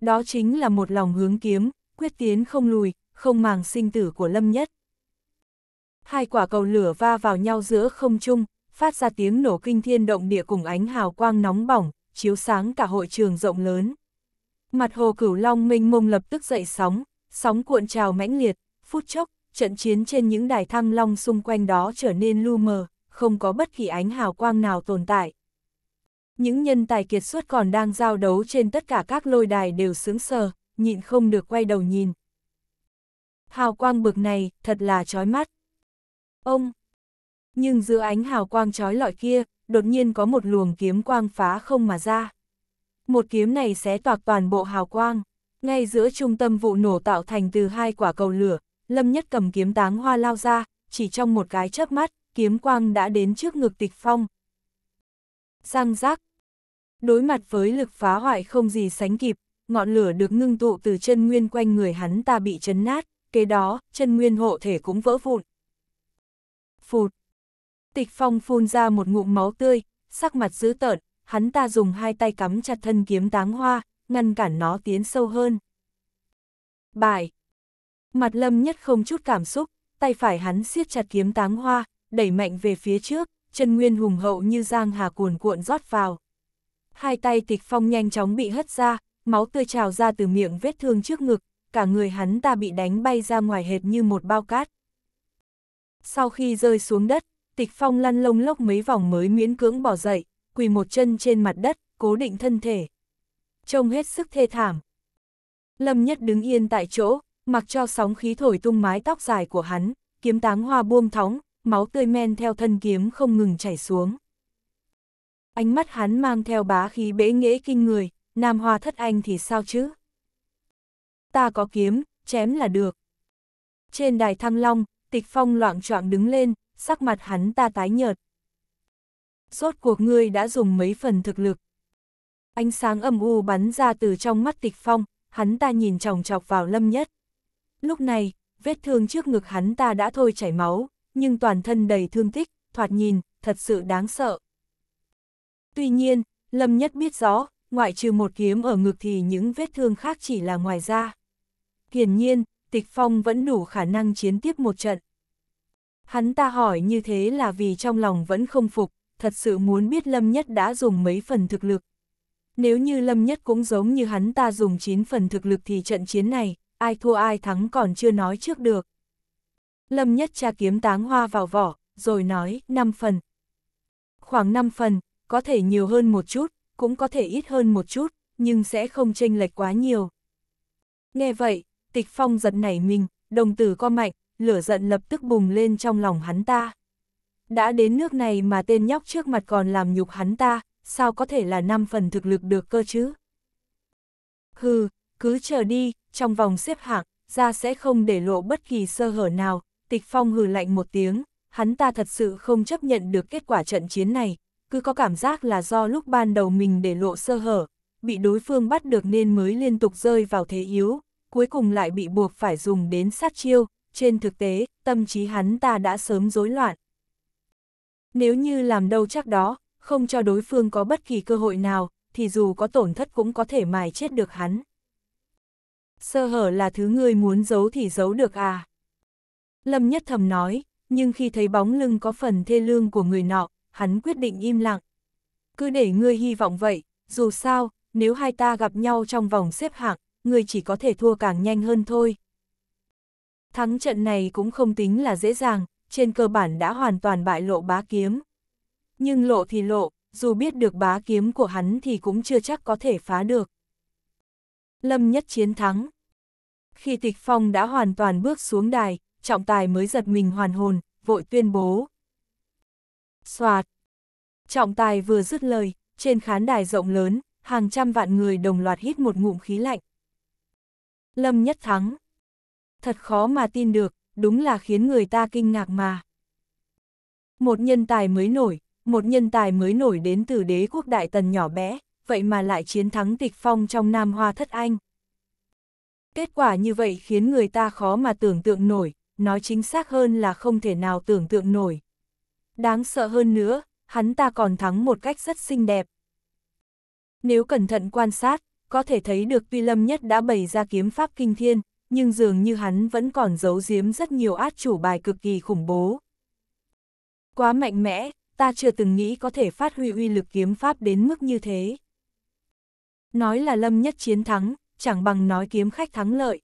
Đó chính là một lòng hướng kiếm, quyết tiến không lùi, không màng sinh tử của Lâm Nhất. Hai quả cầu lửa va vào nhau giữa không trung, phát ra tiếng nổ kinh thiên động địa cùng ánh hào quang nóng bỏng, chiếu sáng cả hội trường rộng lớn. Mặt hồ cửu long minh mông lập tức dậy sóng, sóng cuộn trào mãnh liệt, phút chốc, trận chiến trên những đài thăng long xung quanh đó trở nên lu mờ, không có bất kỳ ánh hào quang nào tồn tại. Những nhân tài kiệt xuất còn đang giao đấu trên tất cả các lôi đài đều sướng sờ, nhịn không được quay đầu nhìn. Hào quang bực này, thật là chói mắt. Ông! Nhưng giữa ánh hào quang chói lọi kia, đột nhiên có một luồng kiếm quang phá không mà ra. Một kiếm này xé toạc toàn bộ hào quang, ngay giữa trung tâm vụ nổ tạo thành từ hai quả cầu lửa, Lâm Nhất cầm kiếm táng hoa lao ra, chỉ trong một cái chớp mắt, kiếm quang đã đến trước ngực tịch phong. Răng rác. Đối mặt với lực phá hoại không gì sánh kịp, ngọn lửa được ngưng tụ từ chân nguyên quanh người hắn ta bị chấn nát, kế đó, chân nguyên hộ thể cũng vỡ vụn. Phụt. Tịch phong phun ra một ngụm máu tươi, sắc mặt dữ tợn, hắn ta dùng hai tay cắm chặt thân kiếm táng hoa, ngăn cản nó tiến sâu hơn. Bài. Mặt lâm nhất không chút cảm xúc, tay phải hắn siết chặt kiếm táng hoa, đẩy mạnh về phía trước, chân nguyên hùng hậu như giang hà cuồn cuộn rót vào. Hai tay tịch phong nhanh chóng bị hất ra, máu tươi trào ra từ miệng vết thương trước ngực, cả người hắn ta bị đánh bay ra ngoài hệt như một bao cát. Sau khi rơi xuống đất, tịch phong lăn lông lốc mấy vòng mới miễn cưỡng bỏ dậy, quỳ một chân trên mặt đất, cố định thân thể. Trông hết sức thê thảm. Lâm Nhất đứng yên tại chỗ, mặc cho sóng khí thổi tung mái tóc dài của hắn, kiếm táng hoa buông thóng, máu tươi men theo thân kiếm không ngừng chảy xuống. Ánh mắt hắn mang theo bá khí bế nghễ kinh người, nam hoa thất anh thì sao chứ? Ta có kiếm, chém là được. Trên đài thăng long, tịch phong loạn trọng đứng lên, sắc mặt hắn ta tái nhợt. Rốt cuộc ngươi đã dùng mấy phần thực lực. Ánh sáng âm u bắn ra từ trong mắt tịch phong, hắn ta nhìn chòng chọc vào lâm nhất. Lúc này, vết thương trước ngực hắn ta đã thôi chảy máu, nhưng toàn thân đầy thương tích, thoạt nhìn, thật sự đáng sợ. Tuy nhiên, Lâm Nhất biết rõ, ngoại trừ một kiếm ở ngực thì những vết thương khác chỉ là ngoài da. Hiển nhiên, Tịch Phong vẫn đủ khả năng chiến tiếp một trận. Hắn ta hỏi như thế là vì trong lòng vẫn không phục, thật sự muốn biết Lâm Nhất đã dùng mấy phần thực lực. Nếu như Lâm Nhất cũng giống như hắn ta dùng 9 phần thực lực thì trận chiến này, ai thua ai thắng còn chưa nói trước được. Lâm Nhất tra kiếm táng hoa vào vỏ, rồi nói 5 phần. Khoảng 5 phần, có thể nhiều hơn một chút, cũng có thể ít hơn một chút, nhưng sẽ không chênh lệch quá nhiều. Nghe vậy, tịch phong giật nảy mình, đồng tử co mạnh, lửa giận lập tức bùng lên trong lòng hắn ta. Đã đến nước này mà tên nhóc trước mặt còn làm nhục hắn ta, sao có thể là 5 phần thực lực được cơ chứ? Hừ, cứ chờ đi, trong vòng xếp hạng, ra sẽ không để lộ bất kỳ sơ hở nào, tịch phong hừ lạnh một tiếng, hắn ta thật sự không chấp nhận được kết quả trận chiến này, cứ có cảm giác là do lúc ban đầu mình để lộ sơ hở, bị đối phương bắt được nên mới liên tục rơi vào thế yếu, cuối cùng lại bị buộc phải dùng đến sát chiêu, trên thực tế, tâm trí hắn ta đã sớm rối loạn. Nếu như làm đâu chắc đó, không cho đối phương có bất kỳ cơ hội nào, thì dù có tổn thất cũng có thể mài chết được hắn. Sơ hở là thứ người muốn giấu thì giấu được à? Lâm Nhất Thầm nói, nhưng khi thấy bóng lưng có phần thê lương của người nọ, hắn quyết định im lặng. Cứ để ngươi hy vọng vậy, dù sao, nếu hai ta gặp nhau trong vòng xếp hạng, người chỉ có thể thua càng nhanh hơn thôi. Thắng trận này cũng không tính là dễ dàng, trên cơ bản đã hoàn toàn bại lộ bá kiếm. Nhưng lộ thì lộ, dù biết được bá kiếm của hắn thì cũng chưa chắc có thể phá được. Lâm nhất chiến thắng. Khi tịch phong đã hoàn toàn bước xuống đài, trọng tài mới giật mình hoàn hồn, vội tuyên bố. Xoạt. Trọng tài vừa dứt lời, trên khán đài rộng lớn, hàng trăm vạn người đồng loạt hít một ngụm khí lạnh. Lâm nhất thắng. Thật khó mà tin được, đúng là khiến người ta kinh ngạc mà. Một nhân tài mới nổi, một nhân tài mới nổi đến từ đế quốc đại tần nhỏ bé, vậy mà lại chiến thắng tịch phong trong Nam Hoa Thất Anh. Kết quả như vậy khiến người ta khó mà tưởng tượng nổi, nói chính xác hơn là không thể nào tưởng tượng nổi. Đáng sợ hơn nữa, hắn ta còn thắng một cách rất xinh đẹp. Nếu cẩn thận quan sát, có thể thấy được tuy Lâm Nhất đã bày ra kiếm pháp kinh thiên, nhưng dường như hắn vẫn còn giấu giếm rất nhiều át chủ bài cực kỳ khủng bố. Quá mạnh mẽ, ta chưa từng nghĩ có thể phát huy uy lực kiếm pháp đến mức như thế. Nói là Lâm Nhất chiến thắng, chẳng bằng nói kiếm khách thắng lợi.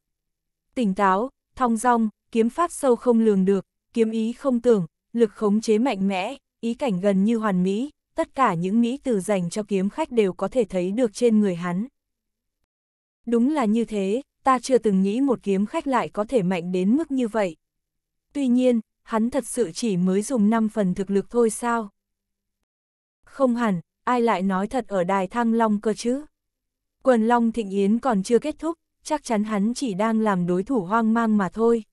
Tỉnh táo, thong dong, kiếm pháp sâu không lường được, kiếm ý không tưởng, lực khống chế mạnh mẽ, ý cảnh gần như hoàn mỹ, tất cả những mỹ từ dành cho kiếm khách đều có thể thấy được trên người hắn. Đúng là như thế, ta chưa từng nghĩ một kiếm khách lại có thể mạnh đến mức như vậy. Tuy nhiên, hắn thật sự chỉ mới dùng 5 phần thực lực thôi sao? Không hẳn, ai lại nói thật ở đài thăng long cơ chứ? Quần long thịnh yến còn chưa kết thúc, chắc chắn hắn chỉ đang làm đối thủ hoang mang mà thôi.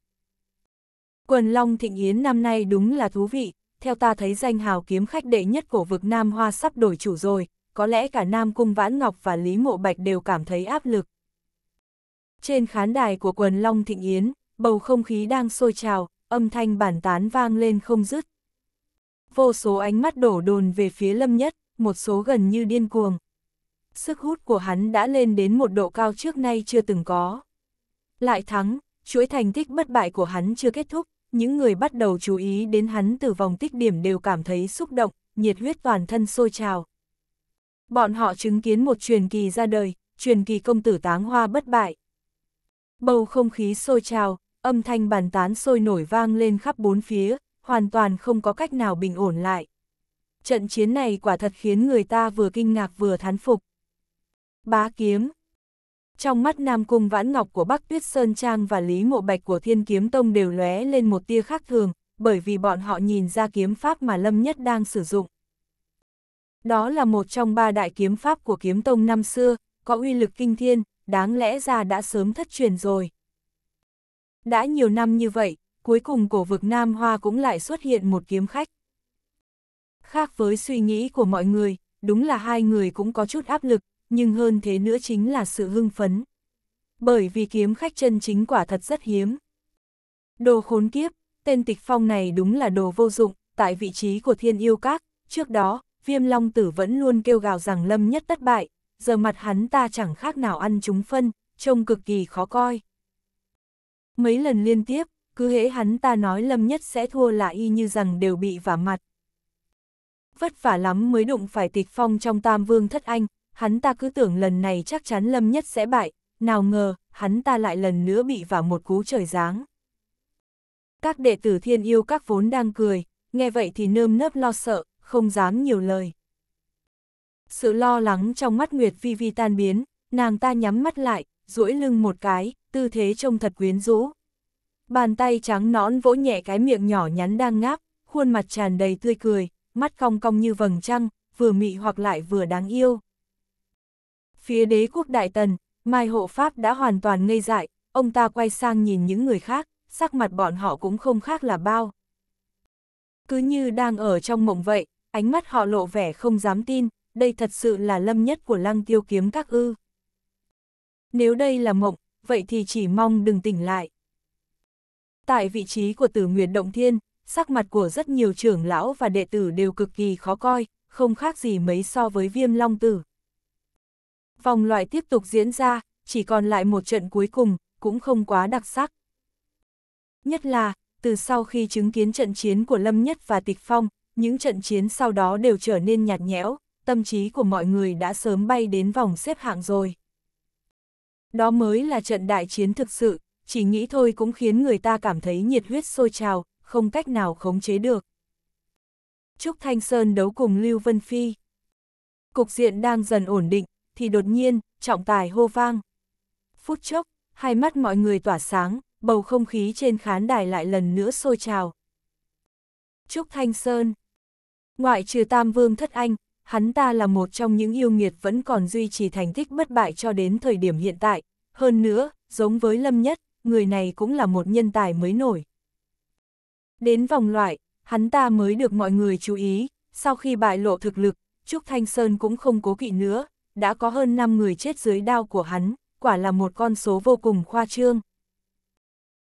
Quần long thịnh yến năm nay đúng là thú vị, theo ta thấy danh hào kiếm khách đệ nhất của vực Nam Hoa sắp đổi chủ rồi, có lẽ cả Nam Cung Vãn Ngọc và Lý Mộ Bạch đều cảm thấy áp lực. Trên khán đài của quần Long Thịnh Yến, bầu không khí đang sôi trào, âm thanh bản tán vang lên không dứt. Vô số ánh mắt đổ đồn về phía Lâm Nhất, một số gần như điên cuồng. Sức hút của hắn đã lên đến một độ cao trước nay chưa từng có. Lại thắng, chuỗi thành tích bất bại của hắn chưa kết thúc, những người bắt đầu chú ý đến hắn từ vòng tích điểm đều cảm thấy xúc động, nhiệt huyết toàn thân sôi trào. Bọn họ chứng kiến một truyền kỳ ra đời, truyền kỳ công tử táng hoa bất bại. Bầu không khí sôi trào, âm thanh bàn tán sôi nổi vang lên khắp bốn phía, hoàn toàn không có cách nào bình ổn lại. Trận chiến này quả thật khiến người ta vừa kinh ngạc vừa thán phục. Bá kiếm Trong mắt Nam Cung Vãn Ngọc của Bắc Tuyết Sơn Trang và Lý Mộ Bạch của Thiên Kiếm Tông đều lóe lên một tia khác thường, bởi vì bọn họ nhìn ra kiếm pháp mà Lâm Nhất đang sử dụng. Đó là một trong ba đại kiếm pháp của kiếm tông năm xưa, có uy lực kinh thiên, đáng lẽ ra đã sớm thất truyền rồi. Đã nhiều năm như vậy, cuối cùng cổ vực Nam Hoa cũng lại xuất hiện một kiếm khách. Khác với suy nghĩ của mọi người, đúng là hai người cũng có chút áp lực, nhưng hơn thế nữa chính là sự hưng phấn. Bởi vì kiếm khách chân chính quả thật rất hiếm. Đồ khốn kiếp, tên tịch phong này đúng là đồ vô dụng, tại vị trí của thiên yêu các, trước đó, viêm long tử vẫn luôn kêu gào rằng lâm nhất thất bại, giờ mặt hắn ta chẳng khác nào ăn chúng phân, trông cực kỳ khó coi. Mấy lần liên tiếp, cứ hễ hắn ta nói lâm nhất sẽ thua là y như rằng đều bị vả mặt. Vất vả lắm mới đụng phải tịch phong trong tam vương thất anh, hắn ta cứ tưởng lần này chắc chắn lâm nhất sẽ bại, nào ngờ, hắn ta lại lần nữa bị vả một cú trời giáng. Các đệ tử thiên yêu các vốn đang cười, nghe vậy thì nơm nớp lo sợ, không dám nhiều lời. Sự lo lắng trong mắt Nguyệt Vi Vi tan biến, nàng ta nhắm mắt lại, duỗi lưng một cái, tư thế trông thật quyến rũ. Bàn tay trắng nõn vỗ nhẹ cái miệng nhỏ nhắn đang ngáp, khuôn mặt tràn đầy tươi cười, mắt cong cong như vầng trăng, vừa mị hoặc lại vừa đáng yêu. Phía đế quốc Đại Tần, Mai Hộ Pháp đã hoàn toàn ngây dại, ông ta quay sang nhìn những người khác, sắc mặt bọn họ cũng không khác là bao. Cứ như đang ở trong mộng vậy, ánh mắt họ lộ vẻ không dám tin, đây thật sự là lâm nhất của lăng tiêu kiếm các ư. Nếu đây là mộng, vậy thì chỉ mong đừng tỉnh lại. Tại vị trí của tử Nguyệt Động Thiên, sắc mặt của rất nhiều trưởng lão và đệ tử đều cực kỳ khó coi, không khác gì mấy so với viêm long tử. Vòng loại tiếp tục diễn ra, chỉ còn lại một trận cuối cùng, cũng không quá đặc sắc. Nhất là, từ sau khi chứng kiến trận chiến của Lâm Nhất và Tịch Phong, những trận chiến sau đó đều trở nên nhạt nhẽo, tâm trí của mọi người đã sớm bay đến vòng xếp hạng rồi. Đó mới là trận đại chiến thực sự, chỉ nghĩ thôi cũng khiến người ta cảm thấy nhiệt huyết sôi trào, không cách nào khống chế được. Trúc Thanh Sơn đấu cùng Lưu Vân Phi. Cục diện đang dần ổn định, thì đột nhiên, trọng tài hô vang. Phút chốc, hai mắt mọi người tỏa sáng, bầu không khí trên khán đài lại lần nữa sôi trào. Trúc Thanh Sơn Ngoại trừ Tam Vương Thất Anh, hắn ta là một trong những yêu nghiệt vẫn còn duy trì thành tích bất bại cho đến thời điểm hiện tại. Hơn nữa, giống với Lâm Nhất, người này cũng là một nhân tài mới nổi. Đến vòng loại, hắn ta mới được mọi người chú ý, sau khi bại lộ thực lực, Trúc Thanh Sơn cũng không cố kỵ nữa, đã có hơn 5 người chết dưới đao của hắn, quả là một con số vô cùng khoa trương.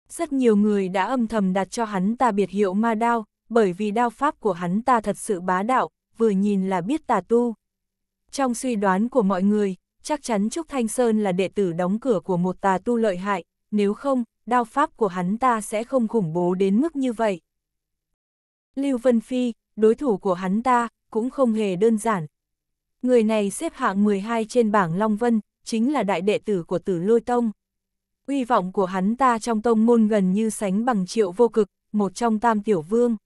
Rất nhiều người đã âm thầm đặt cho hắn ta biệt hiệu ma đao, bởi vì đao pháp của hắn ta thật sự bá đạo, vừa nhìn là biết tà tu. Trong suy đoán của mọi người, chắc chắn Trúc Thanh Sơn là đệ tử đóng cửa của một tà tu lợi hại, nếu không, đao pháp của hắn ta sẽ không khủng bố đến mức như vậy. Lưu Vân Phi, đối thủ của hắn ta, cũng không hề đơn giản. Người này xếp hạng 12 trên bảng Long Vân, chính là đại đệ tử của tử lôi tông. Uy vọng của hắn ta trong tông môn gần như sánh bằng triệu vô cực, một trong tam tiểu vương.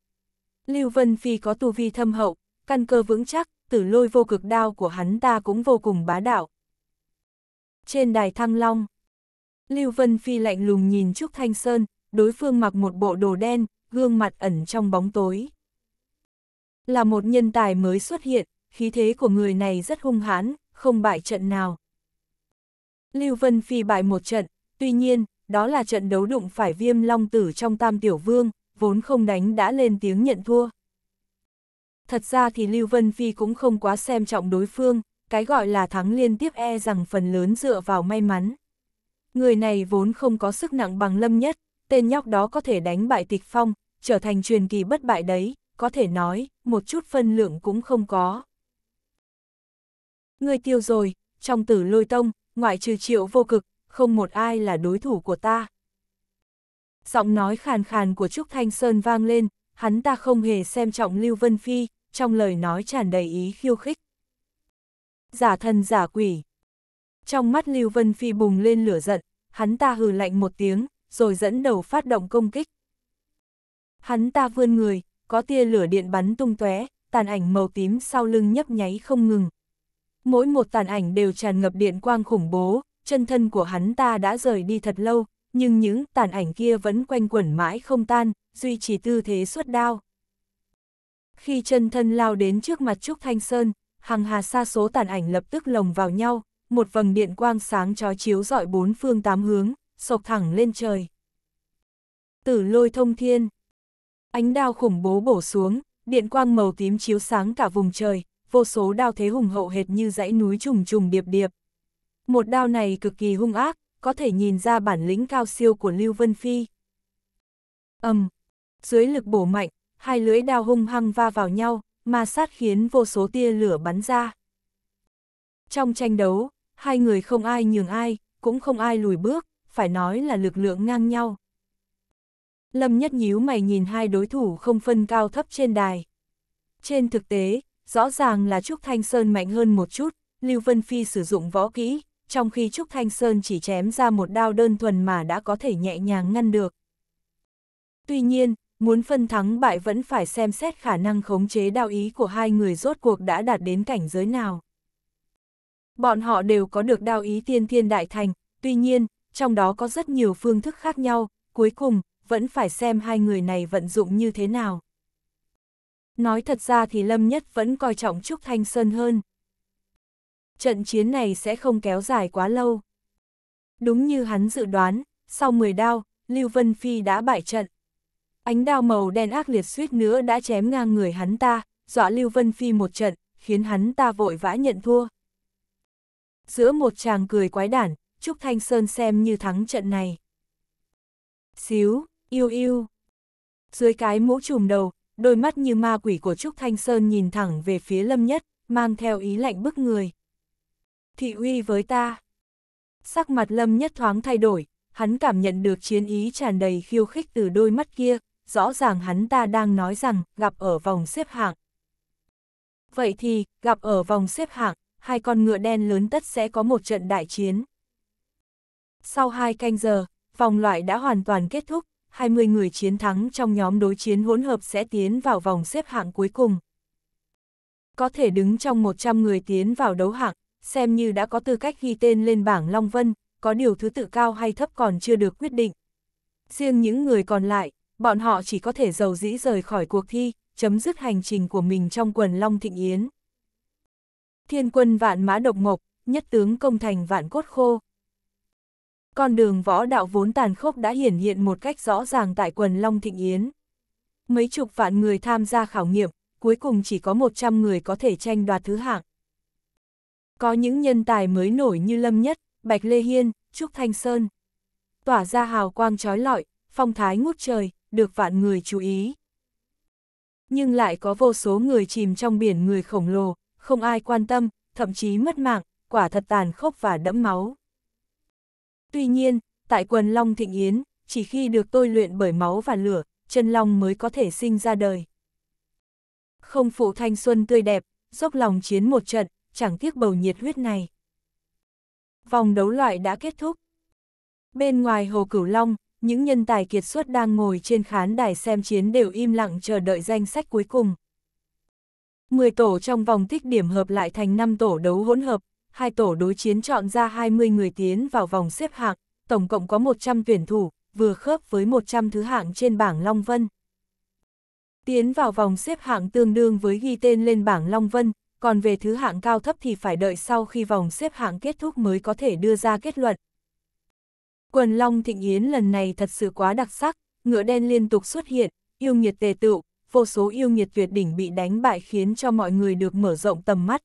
Lưu Vân Phi có tu vi thâm hậu, căn cơ vững chắc, tử lôi vô cực đao của hắn ta cũng vô cùng bá đạo. Trên đài thăng long, Lưu Vân Phi lạnh lùng nhìn Trúc Thanh Sơn, đối phương mặc một bộ đồ đen, gương mặt ẩn trong bóng tối. Là một nhân tài mới xuất hiện, khí thế của người này rất hung hãn, không bại trận nào. Lưu Vân Phi bại một trận, tuy nhiên, đó là trận đấu đụng phải viêm long tử trong tam tiểu vương, vốn không đánh đã lên tiếng nhận thua. Thật ra thì Lưu Vân Phi cũng không quá xem trọng đối phương, cái gọi là thắng liên tiếp e rằng phần lớn dựa vào may mắn. Người này vốn không có sức nặng bằng lâm nhất, tên nhóc đó có thể đánh bại tịch phong, trở thành truyền kỳ bất bại đấy, có thể nói, một chút phân lượng cũng không có. Người tiêu rồi, trong tử lôi tông, ngoại trừ triệu vô cực, không một ai là đối thủ của ta. Giọng nói khàn khàn của Trúc Thanh Sơn vang lên, hắn ta không hề xem trọng Lưu Vân Phi, trong lời nói tràn đầy ý khiêu khích. Giả thần giả quỷ. Trong mắt Lưu Vân Phi bùng lên lửa giận, hắn ta hừ lạnh một tiếng, rồi dẫn đầu phát động công kích. Hắn ta vươn người, có tia lửa điện bắn tung tóe, tàn ảnh màu tím sau lưng nhấp nháy không ngừng. Mỗi một tàn ảnh đều tràn ngập điện quang khủng bố, chân thân của hắn ta đã rời đi thật lâu, nhưng những tàn ảnh kia vẫn quanh quẩn mãi không tan, duy trì tư thế xuất đao. Khi chân thân lao đến trước mặt Trúc Thanh Sơn, hàng hà xa số tàn ảnh lập tức lồng vào nhau, một vầng điện quang sáng chói chiếu rọi bốn phương tám hướng, sộc thẳng lên trời. Tử lôi thông thiên. Ánh đao khủng bố bổ xuống, điện quang màu tím chiếu sáng cả vùng trời, vô số đao thế hùng hậu hệt như dãy núi trùng trùng điệp điệp. Một đao này cực kỳ hung ác, có thể nhìn ra bản lĩnh cao siêu của Lưu Vân Phi. ầm, um, dưới lực bổ mạnh, hai lưỡi đao hung hăng va vào nhau, ma sát khiến vô số tia lửa bắn ra. Trong tranh đấu, hai người không ai nhường ai, cũng không ai lùi bước, phải nói là lực lượng ngang nhau. Lâm Nhất nhíu mày nhìn hai đối thủ không phân cao thấp trên đài. Trên thực tế, rõ ràng là Trúc Thanh Sơn mạnh hơn một chút, Lưu Vân Phi sử dụng võ kỹ, trong khi Trúc Thanh Sơn chỉ chém ra một đao đơn thuần mà đã có thể nhẹ nhàng ngăn được. Tuy nhiên, muốn phân thắng bại vẫn phải xem xét khả năng khống chế đạo ý của hai người rốt cuộc đã đạt đến cảnh giới nào. Bọn họ đều có được đạo ý tiên thiên đại thành, tuy nhiên, trong đó có rất nhiều phương thức khác nhau, cuối cùng, vẫn phải xem hai người này vận dụng như thế nào. Nói thật ra thì Lâm Nhất vẫn coi trọng Trúc Thanh Sơn hơn. Trận chiến này sẽ không kéo dài quá lâu. Đúng như hắn dự đoán, sau 10 đao, Lưu Vân Phi đã bại trận. Ánh đao màu đen ác liệt suýt nữa đã chém ngang người hắn ta, dọa Lưu Vân Phi một trận, khiến hắn ta vội vã nhận thua. Giữa một chàng cười quái đản, Trúc Thanh Sơn xem như thắng trận này. Xíu, yêu yêu. Dưới cái mũ trùm đầu, đôi mắt như ma quỷ của Trúc Thanh Sơn nhìn thẳng về phía Lâm Nhất, mang theo ý lạnh bức người. Thị uy với ta. Sắc mặt Lâm Nhất thoáng thay đổi, hắn cảm nhận được chiến ý tràn đầy khiêu khích từ đôi mắt kia, rõ ràng hắn ta đang nói rằng gặp ở vòng xếp hạng. Vậy thì, gặp ở vòng xếp hạng, hai con ngựa đen lớn tất sẽ có một trận đại chiến. Sau hai canh giờ, vòng loại đã hoàn toàn kết thúc, 20 người chiến thắng trong nhóm đối chiến hỗn hợp sẽ tiến vào vòng xếp hạng cuối cùng. Có thể đứng trong 100 người tiến vào đấu hạng, xem như đã có tư cách ghi tên lên bảng Long Vân, có điều thứ tự cao hay thấp còn chưa được quyết định. Riêng những người còn lại, bọn họ chỉ có thể giàu dĩ rời khỏi cuộc thi, chấm dứt hành trình của mình trong quần Long Thịnh Yến. Thiên quân vạn mã độc mộc, nhất tướng công thành vạn cốt khô. Con đường võ đạo vốn tàn khốc đã hiển hiện một cách rõ ràng tại quần Long Thịnh Yến. Mấy chục vạn người tham gia khảo nghiệm, cuối cùng chỉ có 100 người có thể tranh đoạt thứ hạng. Có những nhân tài mới nổi như Lâm Nhất, Bạch Lê Hiên, Trúc Thanh Sơn. Tỏa ra hào quang trói lọi, phong thái ngút trời, được vạn người chú ý. Nhưng lại có vô số người chìm trong biển người khổng lồ, không ai quan tâm, thậm chí mất mạng, quả thật tàn khốc và đẫm máu. Tuy nhiên, tại quần Long Thịnh Yến, chỉ khi được tôi luyện bởi máu và lửa, chân long mới có thể sinh ra đời. Không phụ thanh xuân tươi đẹp, dốc lòng chiến một trận, chẳng tiếc bầu nhiệt huyết này. Vòng đấu loại đã kết thúc. Bên ngoài Hồ Cửu Long, những nhân tài kiệt xuất đang ngồi trên khán đài xem chiến đều im lặng chờ đợi danh sách cuối cùng. 10 tổ trong vòng tích điểm hợp lại thành 5 tổ đấu hỗn hợp, hai tổ đối chiến chọn ra 20 người tiến vào vòng xếp hạng, tổng cộng có 100 tuyển thủ, vừa khớp với 100 thứ hạng trên bảng Long Vân. Tiến vào vòng xếp hạng tương đương với ghi tên lên bảng Long Vân, còn về thứ hạng cao thấp thì phải đợi sau khi vòng xếp hạng kết thúc mới có thể đưa ra kết luận. Quần Long Thịnh Yến lần này thật sự quá đặc sắc, ngựa đen liên tục xuất hiện, yêu nghiệt tề tựu, vô số yêu nghiệt tuyệt đỉnh bị đánh bại khiến cho mọi người được mở rộng tầm mắt.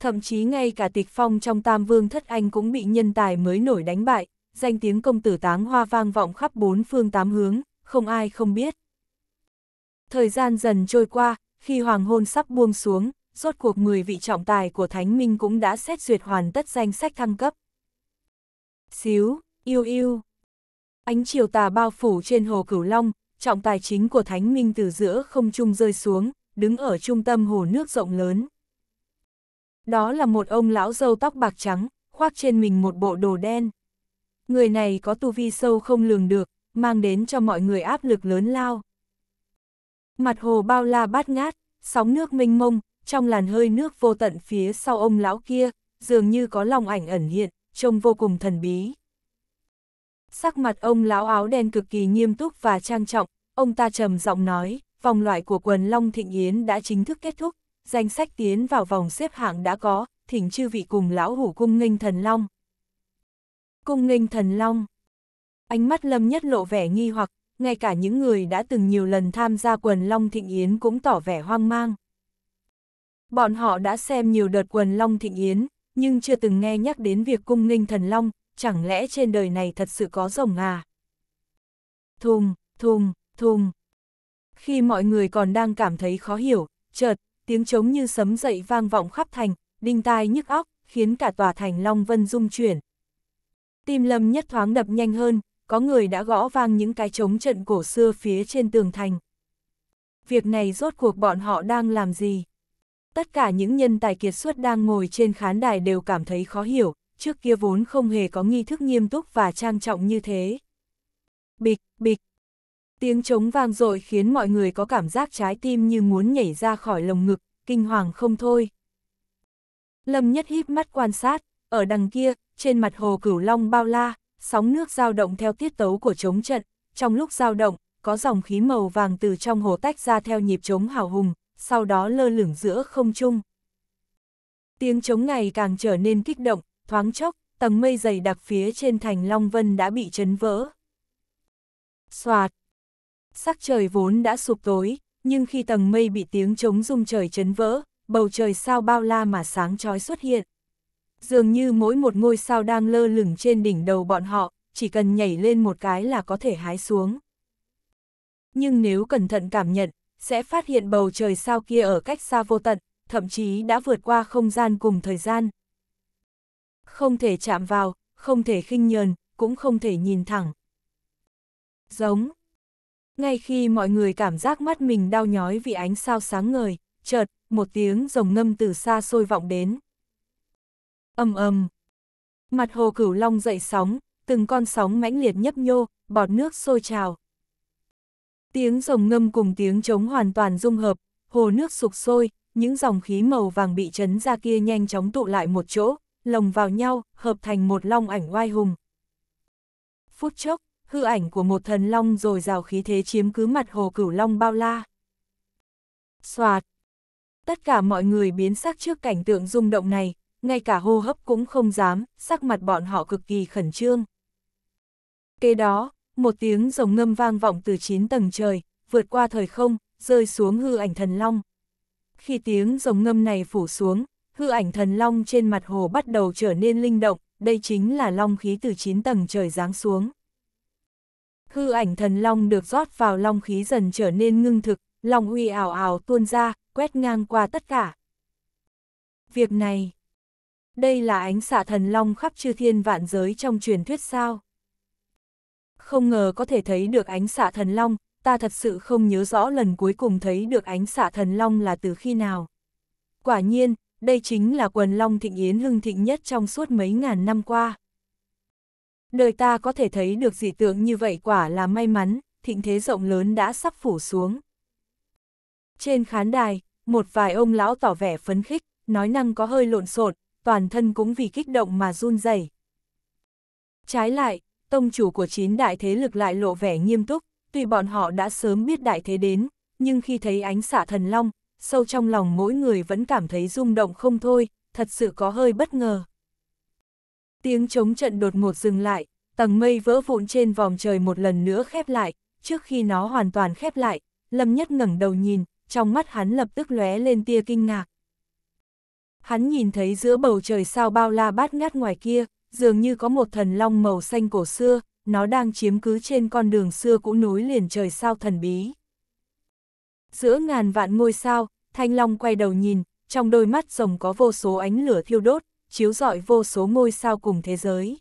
Thậm chí ngay cả tịch phong trong tam vương thất anh cũng bị nhân tài mới nổi đánh bại, danh tiếng công tử táng hoa vang vọng khắp bốn phương tám hướng, không ai không biết. Thời gian dần trôi qua, khi hoàng hôn sắp buông xuống, rốt cuộc 10 vị trọng tài của Thánh Minh cũng đã xét duyệt hoàn tất danh sách thăng cấp. Xíu, yêu yêu. Ánh chiều tà bao phủ trên hồ Cửu Long, trọng tài chính của Thánh Minh từ giữa không trung rơi xuống, đứng ở trung tâm hồ nước rộng lớn. Đó là một ông lão dâu tóc bạc trắng, khoác trên mình một bộ đồ đen. Người này có tu vi sâu không lường được, mang đến cho mọi người áp lực lớn lao. Mặt hồ bao la bát ngát, sóng nước mênh mông, trong làn hơi nước vô tận phía sau ông lão kia, dường như có lòng ảnh ẩn hiện, trông vô cùng thần bí. Sắc mặt ông lão áo đen cực kỳ nghiêm túc và trang trọng, ông ta trầm giọng nói, vòng loại của quần Long Thịnh Yến đã chính thức kết thúc, danh sách tiến vào vòng xếp hạng đã có, thỉnh chư vị cùng lão hủ cung nghênh thần long. Cung nghênh thần long. Ánh mắt lâm nhất lộ vẻ nghi hoặc, ngay cả những người đã từng nhiều lần tham gia quần long thịnh yến cũng tỏ vẻ hoang mang. Bọn họ đã xem nhiều đợt quần long thịnh yến, nhưng chưa từng nghe nhắc đến việc cung nghênh thần long, chẳng lẽ trên đời này thật sự có rồng à? Thùng, thùng, thùng. Khi mọi người còn đang cảm thấy khó hiểu, chợt, tiếng trống như sấm dậy vang vọng khắp thành, đinh tai nhức óc, khiến cả tòa thành Long Vân rung chuyển. Tim lâm nhất thoáng đập nhanh hơn, có người đã gõ vang những cái trống trận cổ xưa phía trên tường thành. Việc này rốt cuộc bọn họ đang làm gì? Tất cả những nhân tài kiệt xuất đang ngồi trên khán đài đều cảm thấy khó hiểu, trước kia vốn không hề có nghi thức nghiêm túc và trang trọng như thế. Bịch, bịch. Tiếng trống vang dội khiến mọi người có cảm giác trái tim như muốn nhảy ra khỏi lồng ngực, kinh hoàng không thôi. Lâm Nhất híp mắt quan sát, ở đằng kia, trên mặt hồ Cửu Long bao la, sóng nước dao động theo tiết tấu của trống trận, trong lúc dao động, có dòng khí màu vàng từ trong hồ tách ra theo nhịp trống hào hùng, sau đó lơ lửng giữa không trung. Tiếng trống ngày càng trở nên kích động, thoáng chốc, tầng mây dày đặc phía trên thành Long Vân đã bị chấn vỡ. Xoạt! Sắc trời vốn đã sụp tối, nhưng khi tầng mây bị tiếng trống rung trời chấn vỡ, bầu trời sao bao la mà sáng chói xuất hiện. Dường như mỗi một ngôi sao đang lơ lửng trên đỉnh đầu bọn họ, chỉ cần nhảy lên một cái là có thể hái xuống. Nhưng nếu cẩn thận cảm nhận, sẽ phát hiện bầu trời sao kia ở cách xa vô tận, thậm chí đã vượt qua không gian cùng thời gian. Không thể chạm vào, không thể khinh nhờn, cũng không thể nhìn thẳng. Giống. Ngay khi mọi người cảm giác mắt mình đau nhói vì ánh sao sáng ngời, chợt, một tiếng rồng ngâm từ xa xôi vọng đến. ầm ầm, Mặt hồ cửu long dậy sóng, từng con sóng mãnh liệt nhấp nhô, bọt nước sôi trào. Tiếng rồng ngâm cùng tiếng trống hoàn toàn dung hợp, hồ nước sục sôi, những dòng khí màu vàng bị chấn ra kia nhanh chóng tụ lại một chỗ, lồng vào nhau, hợp thành một long ảnh oai hùng. Phút chốc, hư ảnh của một thần long rồi rào khí thế chiếm cứ mặt hồ cửu long bao la. Xoạt! Tất cả mọi người biến sắc trước cảnh tượng rung động này, ngay cả hô hấp cũng không dám, sắc mặt bọn họ cực kỳ khẩn trương. Kế đó, một tiếng rồng ngâm vang vọng từ 9 tầng trời, vượt qua thời không, rơi xuống hư ảnh thần long. Khi tiếng rồng ngâm này phủ xuống, hư ảnh thần long trên mặt hồ bắt đầu trở nên linh động, đây chính là long khí từ 9 tầng trời giáng xuống. Hư ảnh thần long được rót vào long khí dần trở nên ngưng thực, long uy ảo ảo tuôn ra, quét ngang qua tất cả. Việc này, đây là ánh xạ thần long khắp chư thiên vạn giới trong truyền thuyết sao? Không ngờ có thể thấy được ánh xạ thần long, ta thật sự không nhớ rõ lần cuối cùng thấy được ánh xạ thần long là từ khi nào. Quả nhiên, đây chính là quần long thịnh yến hưng thịnh nhất trong suốt mấy ngàn năm qua. Đời ta có thể thấy được dị tượng như vậy quả là may mắn, thịnh thế rộng lớn đã sắp phủ xuống. Trên khán đài, một vài ông lão tỏ vẻ phấn khích, nói năng có hơi lộn xộn, toàn thân cũng vì kích động mà run rẩy. Trái lại, tông chủ của chín đại thế lực lại lộ vẻ nghiêm túc, tuy bọn họ đã sớm biết đại thế đến, nhưng khi thấy ánh xạ thần long, sâu trong lòng mỗi người vẫn cảm thấy rung động không thôi, thật sự có hơi bất ngờ. Tiếng chống trận đột ngột dừng lại, tầng mây vỡ vụn trên vòng trời một lần nữa khép lại, trước khi nó hoàn toàn khép lại, Lâm Nhất ngẩng đầu nhìn, trong mắt hắn lập tức lóe lên tia kinh ngạc. Hắn nhìn thấy giữa bầu trời sao bao la bát ngát ngoài kia, dường như có một thần long màu xanh cổ xưa, nó đang chiếm cứ trên con đường xưa cũ nối liền trời sao thần bí. Giữa ngàn vạn ngôi sao, thanh long quay đầu nhìn, trong đôi mắt rồng có vô số ánh lửa thiêu đốt, chiếu rọi vô số ngôi sao cùng thế giới.